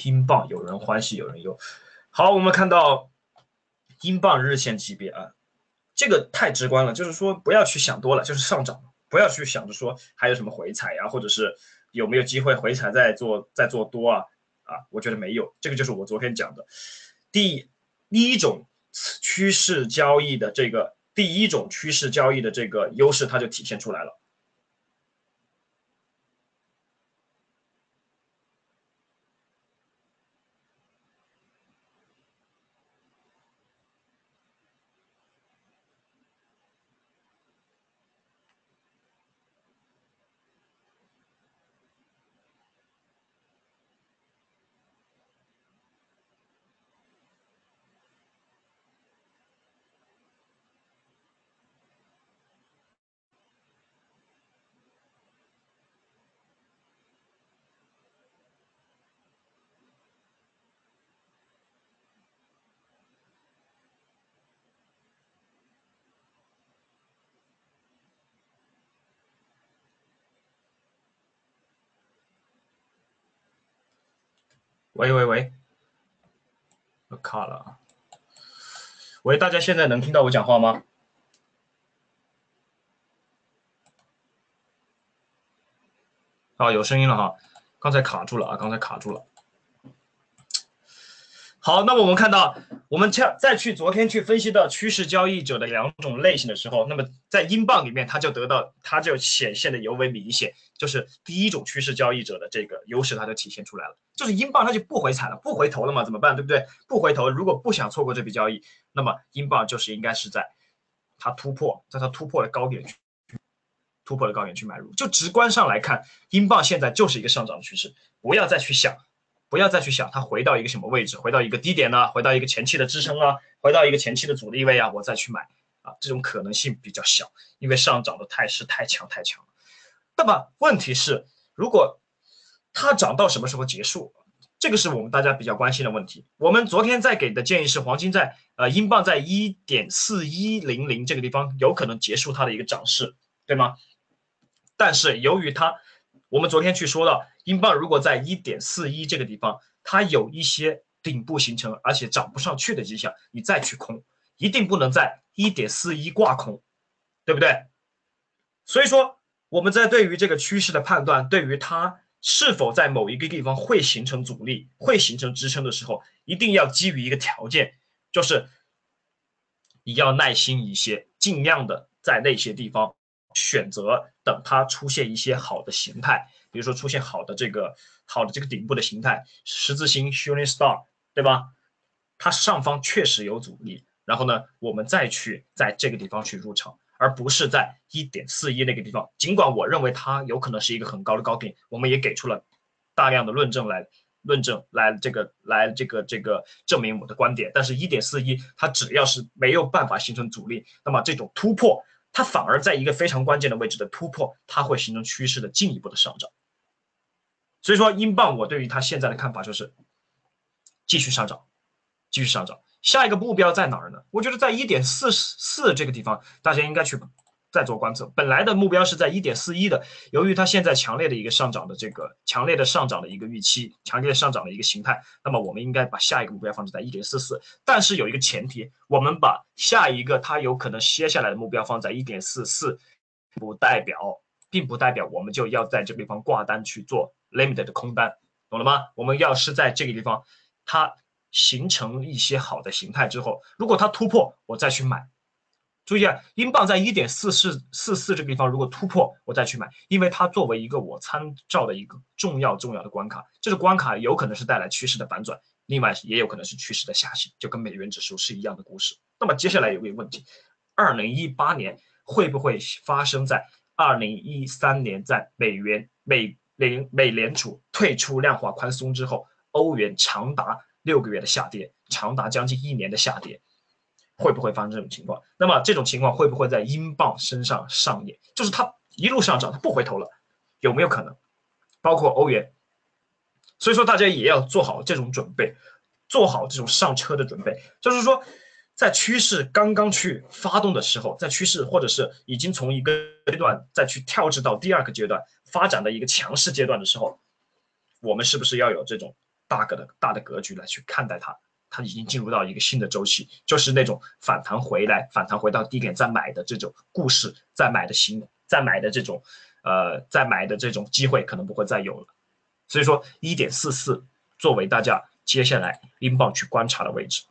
英镑有人欢喜有人忧。好，我们看到英镑日线级别啊，这个太直观了，就是说不要去想多了，就是上涨，不要去想着说还有什么回踩呀，或者是有没有机会回踩再做再做多啊啊，我觉得没有，这个就是我昨天讲的第一种趋势交易的这个第一种趋势交易的这个优势，它就体现出来了。喂喂喂，我卡了啊！喂，大家现在能听到我讲话吗？啊，有声音了哈，刚才卡住了啊，刚才卡住了。好，那么我们看到，我们再再去昨天去分析到趋势交易者的两种类型的时候，那么在英镑里面，它就得到，它就显现的尤为明显，就是第一种趋势交易者的这个优势，它就体现出来了，就是英镑它就不回踩了，不回头了嘛，怎么办？对不对？不回头，如果不想错过这笔交易，那么英镑就是应该是在它突破，在它突破的高点去突破的高点去买入，就直观上来看，英镑现在就是一个上涨的趋势，不要再去想。不要再去想它回到一个什么位置，回到一个低点呢？回到一个前期的支撑啊，回到一个前期的阻力位啊，我再去买啊，这种可能性比较小，因为上涨的态势太强太强。那么问题是，如果它涨到什么时候结束？这个是我们大家比较关心的问题。我们昨天在给的建议是，黄金在呃英镑在一点四一零零这个地方有可能结束它的一个涨势，对吗？但是由于它，我们昨天去说了。英镑如果在一点四一这个地方，它有一些顶部形成，而且涨不上去的迹象，你再去空，一定不能在一点四一挂空，对不对？所以说，我们在对于这个趋势的判断，对于它是否在某一个地方会形成阻力、会形成支撑的时候，一定要基于一个条件，就是你要耐心一些，尽量的在那些地方选择等它出现一些好的形态。比如说出现好的这个好的这个顶部的形态，十字星 shooting star，对吧？它上方确实有阻力，然后呢，我们再去在这个地方去入场，而不是在一点四一那个地方。尽管我认为它有可能是一个很高的高点，我们也给出了大量的论证来论证来这个来这个这个证明我的观点。但是，一点四一它只要是没有办法形成阻力，那么这种突破，它反而在一个非常关键的位置的突破，它会形成趋势的进一步的上涨。所以说，英镑我对于它现在的看法就是继续上涨。继续上涨，下一个目标在哪儿呢？我觉得在一点四四这个地方，大家应该去再做观测。本来的目标是在一点四一的，由于它现在强烈的一个上涨的这个强烈的上涨的一个预期，强烈的上涨的一个形态，那么我们应该把下一个目标放置在一点四四。但是有一个前提，我们把下一个它有可能歇下来的目标放在一点四四，不代表并不代表我们就要在这个地方挂单去做 limit 的空单，懂了吗？我们要是在这个地方它。形成一些好的形态之后，如果它突破，我再去买。注意啊，英镑在一点四四四四这个地方如果突破，我再去买，因为它作为一个我参照的一个重要重要的关卡，这个关卡有可能是带来趋势的反转，另外也有可能是趋势的下行，就跟美元指数是一样的故事。那么接下来有一个问题，二零一八年会不会发生在二零一三年，在美元美联美联储退出量化宽松之后，欧元长达。六个月的下跌，长达将近一年的下跌，会不会发生这种情况？那么这种情况会不会在英镑身上上演？就是它一路上涨，它不回头了，有没有可能？包括欧元，所以说大家也要做好这种准备，做好这种上车的准备。就是说，在趋势刚刚去发动的时候，在趋势或者是已经从一个阶段再去跳至到第二个阶段发展的一个强势阶段的时候，我们是不是要有这种？大个的大的格局来去看待它，它已经进入到一个新的周期，就是那种反弹回来、反弹回到低点再买的这种故事，再买的新的、再买的这种，呃，再买的这种机会可能不会再有了。所以说，一点四四作为大家接下来英镑去观察的位置，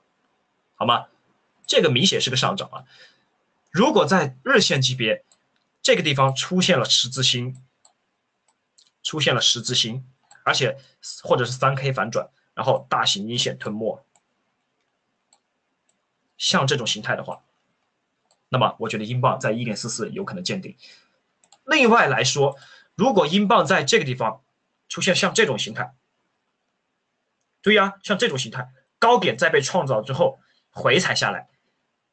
好吗？这个明显是个上涨啊。如果在日线级别这个地方出现了十字星，出现了十字星。而且或者是三 K 反转，然后大型阴线吞没，像这种形态的话，那么我觉得英镑在一点四四有可能见顶。另外来说，如果英镑在这个地方出现像这种形态，对呀，像这种形态，高点再被创造之后回踩下来，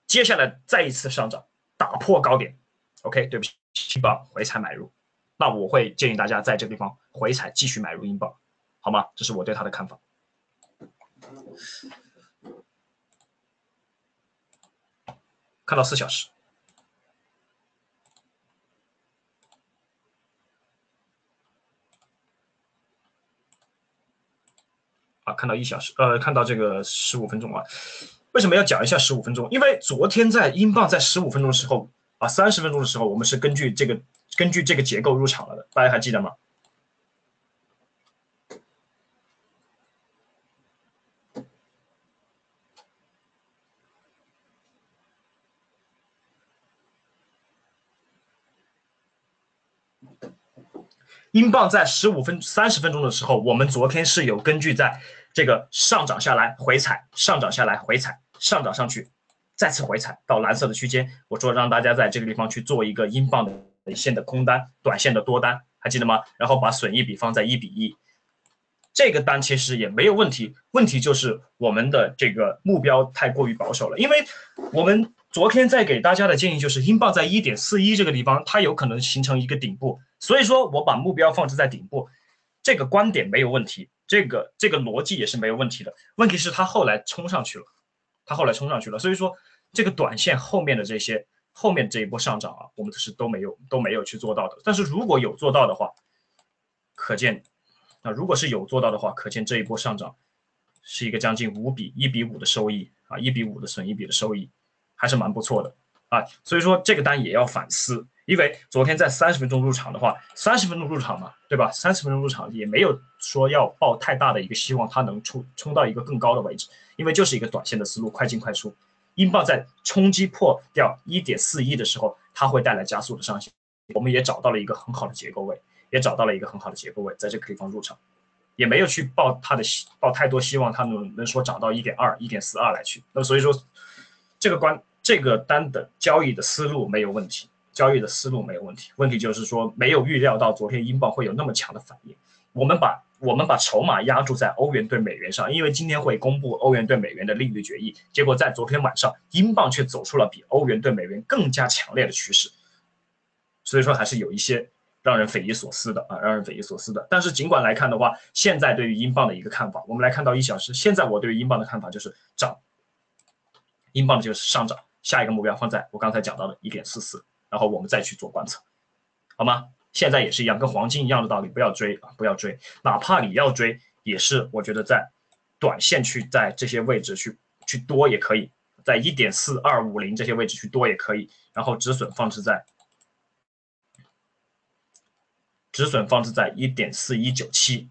接下来再一次上涨，打破高点，OK，对不起，英镑回踩买入。那我会建议大家在这个地方回踩继续买入英镑，好吗？这是我对它的看法。看到四小时，啊，看到一小时，呃，看到这个十五分钟啊。为什么要讲一下十五分钟？因为昨天在英镑在十五分钟的时候啊，三十分钟的时候，我们是根据这个。根据这个结构入场了的，大家还记得吗？英镑在十五分三十分钟的时候，我们昨天是有根据在这个上涨下来回踩，上涨下来回踩，上涨上去，再次回踩到蓝色的区间，我说让大家在这个地方去做一个英镑的。短线的空单，短线的多单，还记得吗？然后把损益比放在一比一，这个单其实也没有问题。问题就是我们的这个目标太过于保守了，因为我们昨天在给大家的建议就是，英镑在一点四一这个地方，它有可能形成一个顶部，所以说我把目标放置在顶部，这个观点没有问题，这个这个逻辑也是没有问题的。问题是它后来冲上去了，它后来冲上去了，所以说这个短线后面的这些。后面这一波上涨啊，我们是都没有都没有去做到的。但是如果有做到的话，可见，啊，如果是有做到的话，可见这一波上涨是一个将近五比一比五的收益啊，一比五的损一比的收益，还是蛮不错的啊。所以说这个单也要反思，因为昨天在三十分钟入场的话，三十分钟入场嘛，对吧？三十分钟入场也没有说要抱太大的一个希望，它能冲冲到一个更高的位置，因为就是一个短线的思路，快进快出。英镑在冲击破掉一点四一的时候，它会带来加速的上行。我们也找到了一个很好的结构位，也找到了一个很好的结构位，在这个地方入场。也没有去抱它的希抱太多希望，它能能说涨到一点二、一点四二来去。那么所以说，这个关这个单的交易的思路没有问题，交易的思路没有问题。问题就是说没有预料到昨天英镑会有那么强的反应。我们把我们把筹码压注在欧元对美元上，因为今天会公布欧元对美元的利率决议。结果在昨天晚上，英镑却走出了比欧元对美元更加强烈的趋势。所以说还是有一些让人匪夷所思的啊，让人匪夷所思的。但是尽管来看的话，现在对于英镑的一个看法，我们来看到一小时，现在我对于英镑的看法就是涨，英镑就是上涨，下一个目标放在我刚才讲到的一点四四，然后我们再去做观测，好吗？现在也是一样，跟黄金一样的道理，不要追啊，不要追，哪怕你要追，也是我觉得在短线去在这些位置去去多也可以，在一点四二五零这些位置去多也可以，然后止损放置在止损放置在一点四一九七，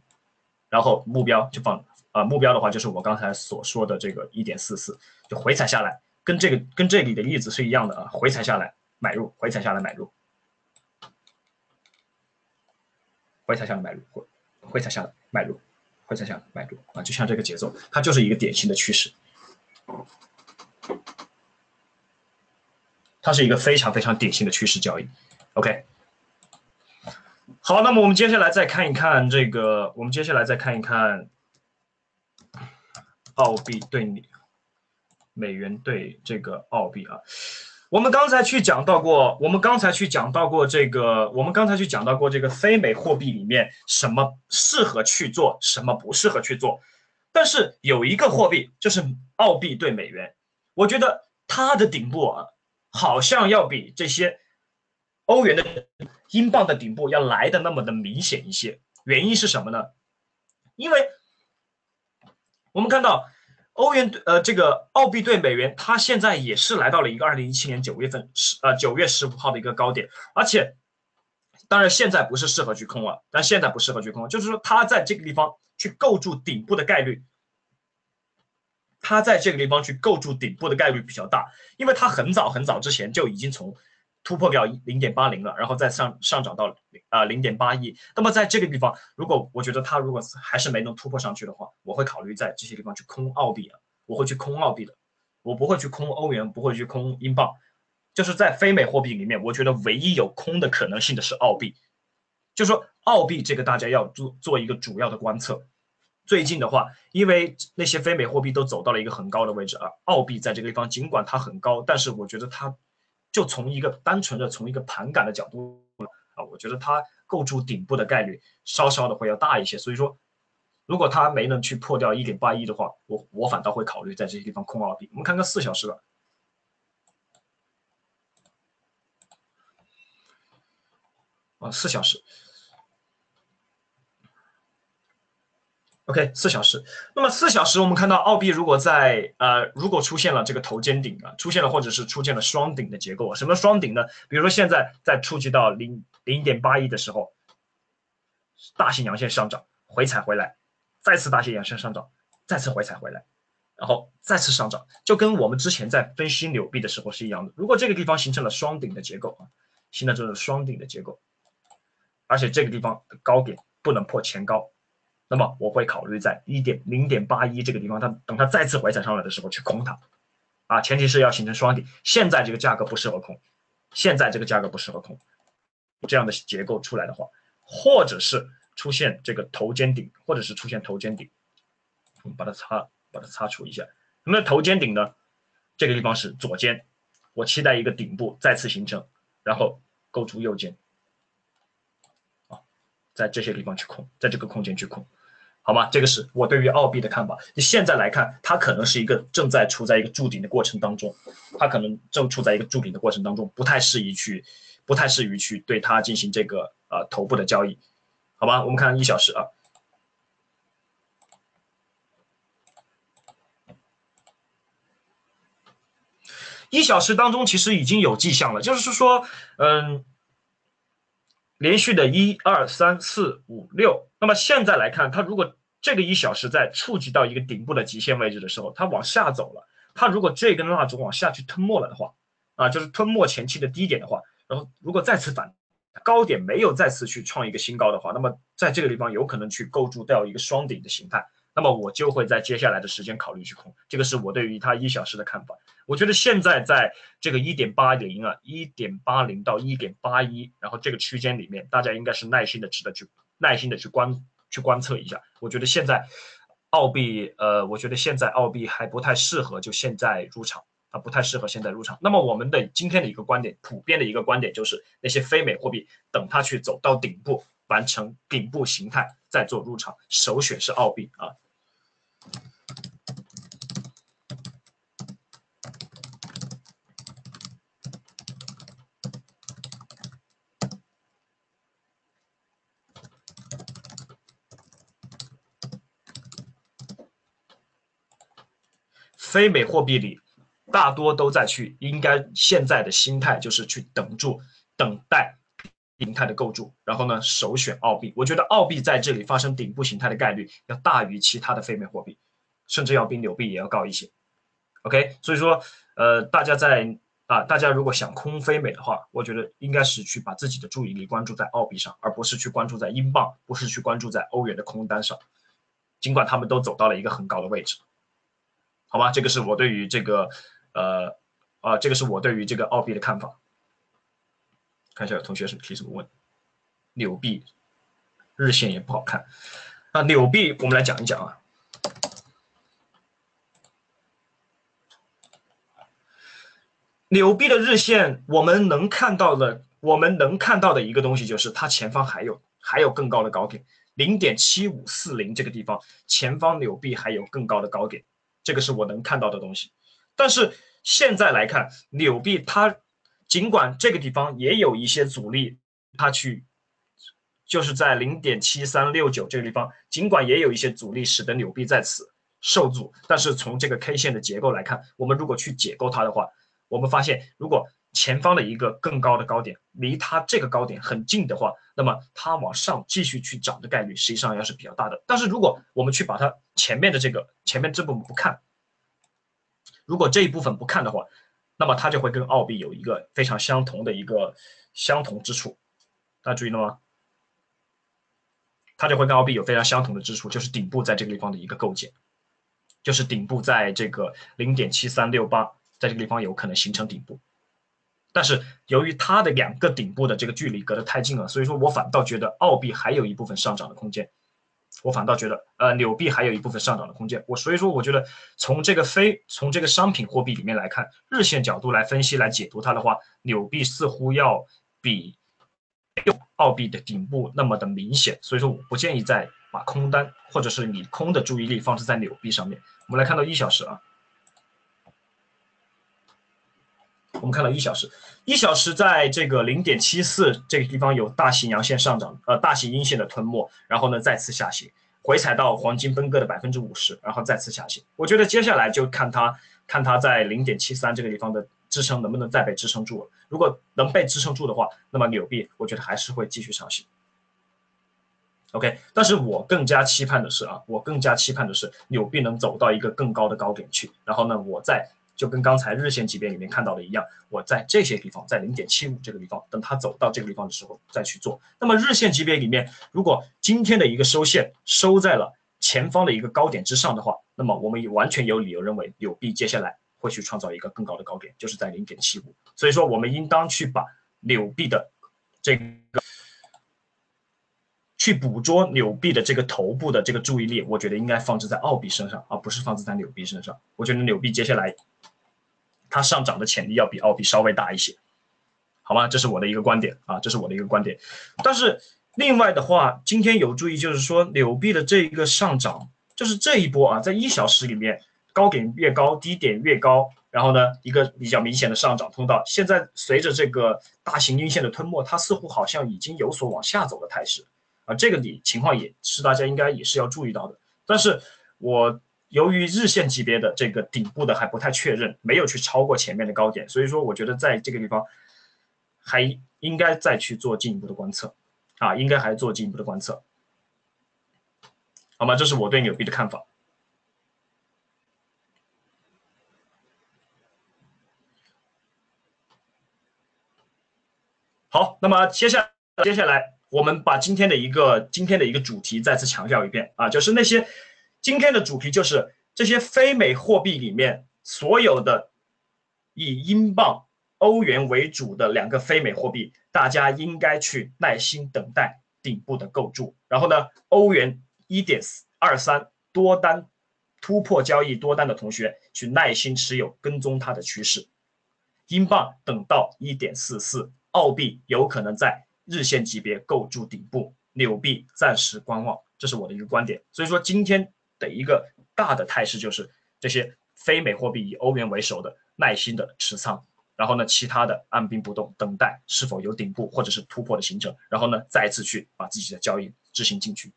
然后目标就放啊，目标的话就是我刚才所说的这个一点四四，就回踩下来，跟这个跟这里的例子是一样的啊，回踩下来买入，回踩下来买入。回踩下来买入，回回踩下来买入，回踩下来买入啊！就像这个节奏，它就是一个典型的趋势，它是一个非常非常典型的趋势交易。OK，好，那么我们接下来再看一看这个，我们接下来再看一看澳币对你美元对这个澳币啊。我们刚才去讲到过，我们刚才去讲到过这个，我们刚才去讲到过这个非美货币里面什么适合去做，什么不适合去做。但是有一个货币就是澳币对美元，我觉得它的顶部啊，好像要比这些欧元的、英镑的顶部要来的那么的明显一些。原因是什么呢？因为我们看到。欧元呃，这个澳币对美元，它现在也是来到了一个二零一七年九月份十呃九月十五号的一个高点，而且当然现在不是适合去空了，但现在不适合去空，就是说它在这个地方去构筑顶部的概率，它在这个地方去构筑顶部的概率比较大，因为它很早很早之前就已经从。突破掉零点八零了，然后再上上涨到啊零点八一。那么在这个地方，如果我觉得它如果还是没能突破上去的话，我会考虑在这些地方去空澳币啊，我会去空澳币的，我不会去空欧元，不会去空英镑。就是在非美货币里面，我觉得唯一有空的可能性的是澳币。就说澳币这个大家要做做一个主要的观测。最近的话，因为那些非美货币都走到了一个很高的位置啊，澳币在这个地方尽管它很高，但是我觉得它。就从一个单纯的从一个盘感的角度啊，我觉得它构筑顶部的概率稍稍的会要大一些。所以说，如果它没能去破掉一点八一的话，我我反倒会考虑在这些地方空二 B。我们看看四小时吧。啊，四小时。OK，四小时。那么四小时，我们看到澳币如果在呃，如果出现了这个头肩顶啊，出现了或者是出现了双顶的结构，什么双顶呢？比如说现在在触及到零零点八一的时候，大型阳线上涨，回踩回来，再次大型阳线上涨，再次回踩回来，然后再次上涨，就跟我们之前在分析纽币的时候是一样的。如果这个地方形成了双顶的结构啊，形成这种双顶的结构，而且这个地方的高点不能破前高。那么我会考虑在一点零点八一这个地方，它等它再次回踩上来的时候去空它，啊，前提是要形成双底。现在这个价格不适合空，现在这个价格不适合空，这样的结构出来的话，或者是出现这个头肩顶，或者是出现头肩顶，我们把它擦，把它擦除一下。那头肩顶呢，这个地方是左肩，我期待一个顶部再次形成，然后构筑右肩，啊，在这些地方去空，在这个空间去空。好吗？这个是我对于澳币的看法。现在来看，它可能是一个正在处在一个筑顶的过程当中，它可能正处在一个筑顶的过程当中，不太适宜去，不太适宜去对它进行这个呃头部的交易，好吧？我们看一小时啊，一小时当中其实已经有迹象了，就是说，嗯。连续的一二三四五六，那么现在来看，它如果这个一小时在触及到一个顶部的极限位置的时候，它往下走了。它如果这根蜡烛往下去吞没了的话，啊，就是吞没前期的低点的话，然后如果再次反高点没有再次去创一个新高的话，那么在这个地方有可能去构筑掉一个双顶的形态。那么我就会在接下来的时间考虑去空，这个是我对于它一小时的看法。我觉得现在在这个一点八零啊，一点八零到一点八一，然后这个区间里面，大家应该是耐心的值得去耐心的去观去观测一下。我觉得现在澳币，呃，我觉得现在澳币还不太适合就现在入场啊，不太适合现在入场。那么我们的今天的一个观点，普遍的一个观点就是那些非美货币等它去走到顶部，完成顶部形态再做入场，首选是澳币啊。非美货币里，大多都在去，应该现在的心态就是去等住，等待形态的构筑，然后呢，首选澳币。我觉得澳币在这里发生顶部形态的概率要大于其他的非美货币，甚至要比纽币也要高一些。OK，所以说，呃，大家在啊，大家如果想空非美的话，我觉得应该是去把自己的注意力关注在澳币上，而不是去关注在英镑，不是去关注在欧元的空单上，尽管他们都走到了一个很高的位置。好吧，这个是我对于这个，呃，啊，这个是我对于这个澳币的看法。看一下有同学是提什么问？纽币日线也不好看啊。纽币我们来讲一讲啊。纽币的日线我们能看到的，我们能看到的一个东西就是它前方还有还有更高的高点，零点七五四零这个地方前方纽币还有更高的高点。这个是我能看到的东西，但是现在来看，纽币它尽管这个地方也有一些阻力，它去就是在零点七三六九这个地方，尽管也有一些阻力使得纽币在此受阻，但是从这个 K 线的结构来看，我们如果去解构它的话，我们发现如果前方的一个更高的高点离它这个高点很近的话，那么它往上继续去涨的概率实际上要是比较大的。但是如果我们去把它前面的这个前面这部分不看，如果这一部分不看的话，那么它就会跟澳币有一个非常相同的一个相同之处。大家注意了吗？它就会跟澳币有非常相同的之处，就是顶部在这个地方的一个构建，就是顶部在这个零点七三六八，在这个地方有可能形成顶部。但是由于它的两个顶部的这个距离隔得太近了，所以说我反倒觉得澳币还有一部分上涨的空间。我反倒觉得，呃，纽币还有一部分上涨的空间。我所以说，我觉得从这个非从这个商品货币里面来看，日线角度来分析来解读它的话，纽币似乎要比澳币的顶部那么的明显。所以说，我不建议再把空单或者是你空的注意力放置在纽币上面。我们来看到一小时啊。我们看到一小时，一小时在这个零点七四这个地方有大型阳线上涨，呃，大型阴线的吞没，然后呢再次下行，回踩到黄金分割的百分之五十，然后再次下行。我觉得接下来就看它，看它在零点七三这个地方的支撑能不能再被支撑住了。如果能被支撑住的话，那么纽币我觉得还是会继续上行。OK，但是我更加期盼的是啊，我更加期盼的是纽币能走到一个更高的高点去，然后呢，我再。就跟刚才日线级别里面看到的一样，我在这些地方，在零点七五这个地方，等它走到这个地方的时候再去做。那么日线级别里面，如果今天的一个收线收在了前方的一个高点之上的话，那么我们也完全有理由认为纽币接下来会去创造一个更高的高点，就是在零点七五。所以说，我们应当去把纽币的这个去捕捉纽币的这个头部的这个注意力，我觉得应该放置在澳币身上，而不是放置在纽币身上。我觉得纽币接下来。它上涨的潜力要比澳币稍微大一些，好吗？这是我的一个观点啊，这是我的一个观点。但是另外的话，今天有注意，就是说纽币的这一个上涨，就是这一波啊，在一小时里面高点越高，低点越高，然后呢，一个比较明显的上涨通道。现在随着这个大型阴线的吞没，它似乎好像已经有所往下走的态势啊，这个你情况也是大家应该也是要注意到的。但是我。由于日线级别的这个顶部的还不太确认，没有去超过前面的高点，所以说我觉得在这个地方还应该再去做进一步的观测，啊，应该还做进一步的观测，好吗？这是我对纽币的看法。好，那么接下。接下来我们把今天的一个今天的一个主题再次强调一遍啊，就是那些今天的主题就是这些非美货币里面所有的以英镑、欧元为主的两个非美货币，大家应该去耐心等待顶部的构筑。然后呢，欧元一点二三多单突破交易多单的同学去耐心持有，跟踪它的趋势。英镑等到一点四四，澳币有可能在日线级别构筑顶部，纽币暂时观望，这是我的一个观点。所以说今天的一个大的态势就是这些非美货币以欧元为首的耐心的持仓，然后呢，其他的按兵不动，等待是否有顶部或者是突破的形成，然后呢，再次去把自己的交易执行进去。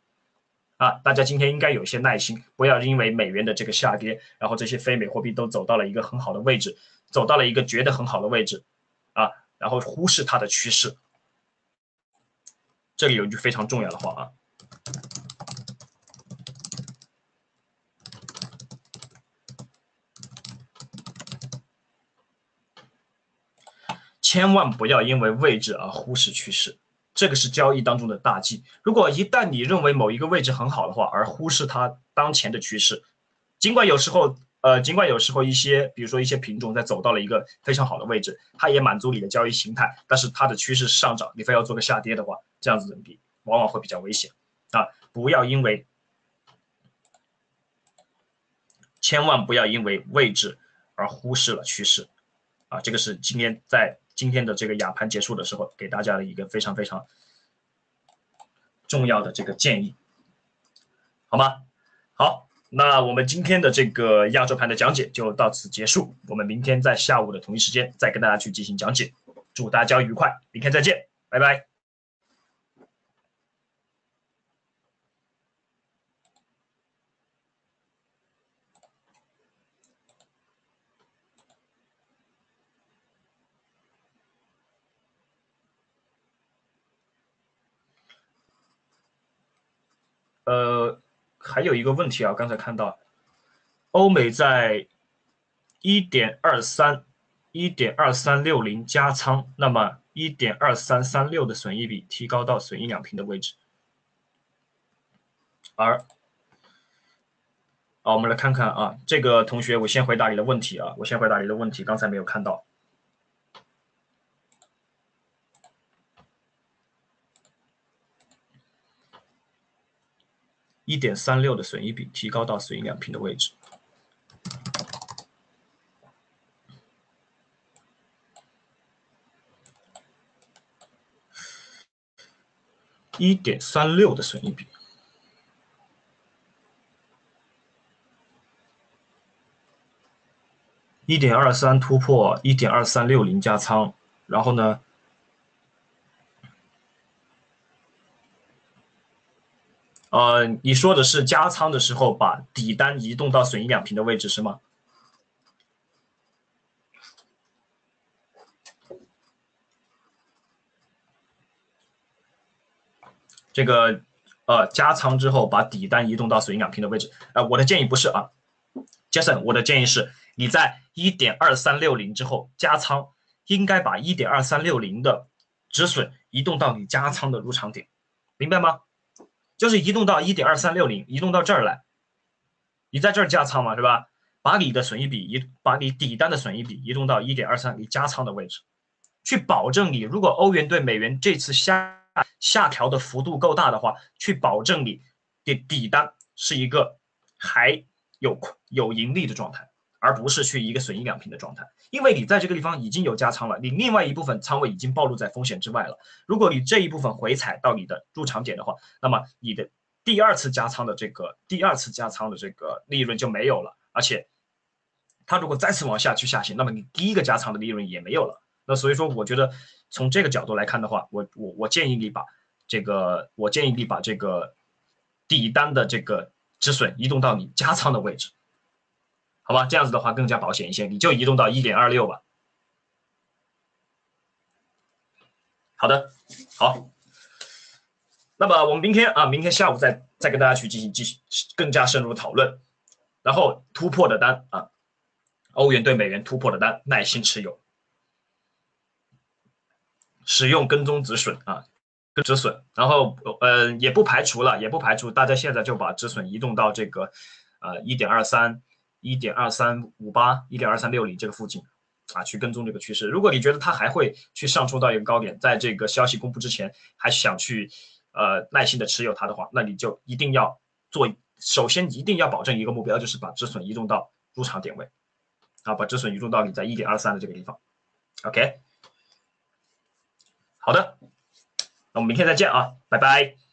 啊，大家今天应该有一些耐心，不要因为美元的这个下跌，然后这些非美货币都走到了一个很好的位置，走到了一个觉得很好的位置，啊，然后忽视它的趋势。这里有一句非常重要的话啊，千万不要因为位置而忽视趋势。这个是交易当中的大忌。如果一旦你认为某一个位置很好的话，而忽视它当前的趋势，尽管有时候，呃，尽管有时候一些，比如说一些品种在走到了一个非常好的位置，它也满足你的交易形态，但是它的趋势上涨，你非要做个下跌的话，这样子的比往往会比较危险啊！不要因为，千万不要因为位置而忽视了趋势啊！这个是今天在。今天的这个亚盘结束的时候，给大家的一个非常非常重要的这个建议，好吗？好，那我们今天的这个亚洲盘的讲解就到此结束。我们明天在下午的同一时间再跟大家去进行讲解。祝大家愉快，明天再见，拜拜。呃，还有一个问题啊，刚才看到，欧美在一点二三、一点二三六零加仓，那么一点二三三六的损益比提高到损益两平的位置，而，好，我们来看看啊，这个同学，我先回答你的问题啊，我先回答你的问题，刚才没有看到。一点三六的损益比提高到损益两平的位置，一点三六的损益比，一点二三突破一点二三六零加仓，然后呢？呃，你说的是加仓的时候把底单移动到损益两平的位置是吗？这个呃，加仓之后把底单移动到损益两平的位置，呃，我的建议不是啊，Jason，我的建议是你在一点二三六零之后加仓，应该把一点二三六零的止损移动到你加仓的入场点，明白吗？就是移动到一点二三六零，移动到这儿来，你在这儿加仓嘛，是吧？把你的损益比移，把你底单的损益比移动到一点二三，你加仓的位置，去保证你如果欧元对美元这次下下调的幅度够大的话，去保证你的底单是一个还有有盈利的状态。而不是去一个损益两平的状态，因为你在这个地方已经有加仓了，你另外一部分仓位已经暴露在风险之外了。如果你这一部分回踩到你的入场点的话，那么你的第二次加仓的这个第二次加仓的这个利润就没有了。而且，它如果再次往下去下行，那么你第一个加仓的利润也没有了。那所以说，我觉得从这个角度来看的话，我我我建议你把这个，我建议你把这个底单的这个止损移动到你加仓的位置。好吧，这样子的话更加保险一些，你就移动到一点二六吧。好的，好。那么我们明天啊，明天下午再再跟大家去进行继续更加深入讨论，然后突破的单啊，欧元对美元突破的单，耐心持有，使用跟踪止损啊。止损，然后呃也不排除了，也不排除大家现在就把止损移动到这个呃一点二三、一点二三五八、一点二三六零这个附近啊，去跟踪这个趋势。如果你觉得它还会去上冲到一个高点，在这个消息公布之前还想去呃耐心的持有它的话，那你就一定要做，首先一定要保证一个目标，就是把止损移动到入场点位啊，把止损移动到你在一点二三的这个地方。OK，好的。那我们明天再见啊，拜拜。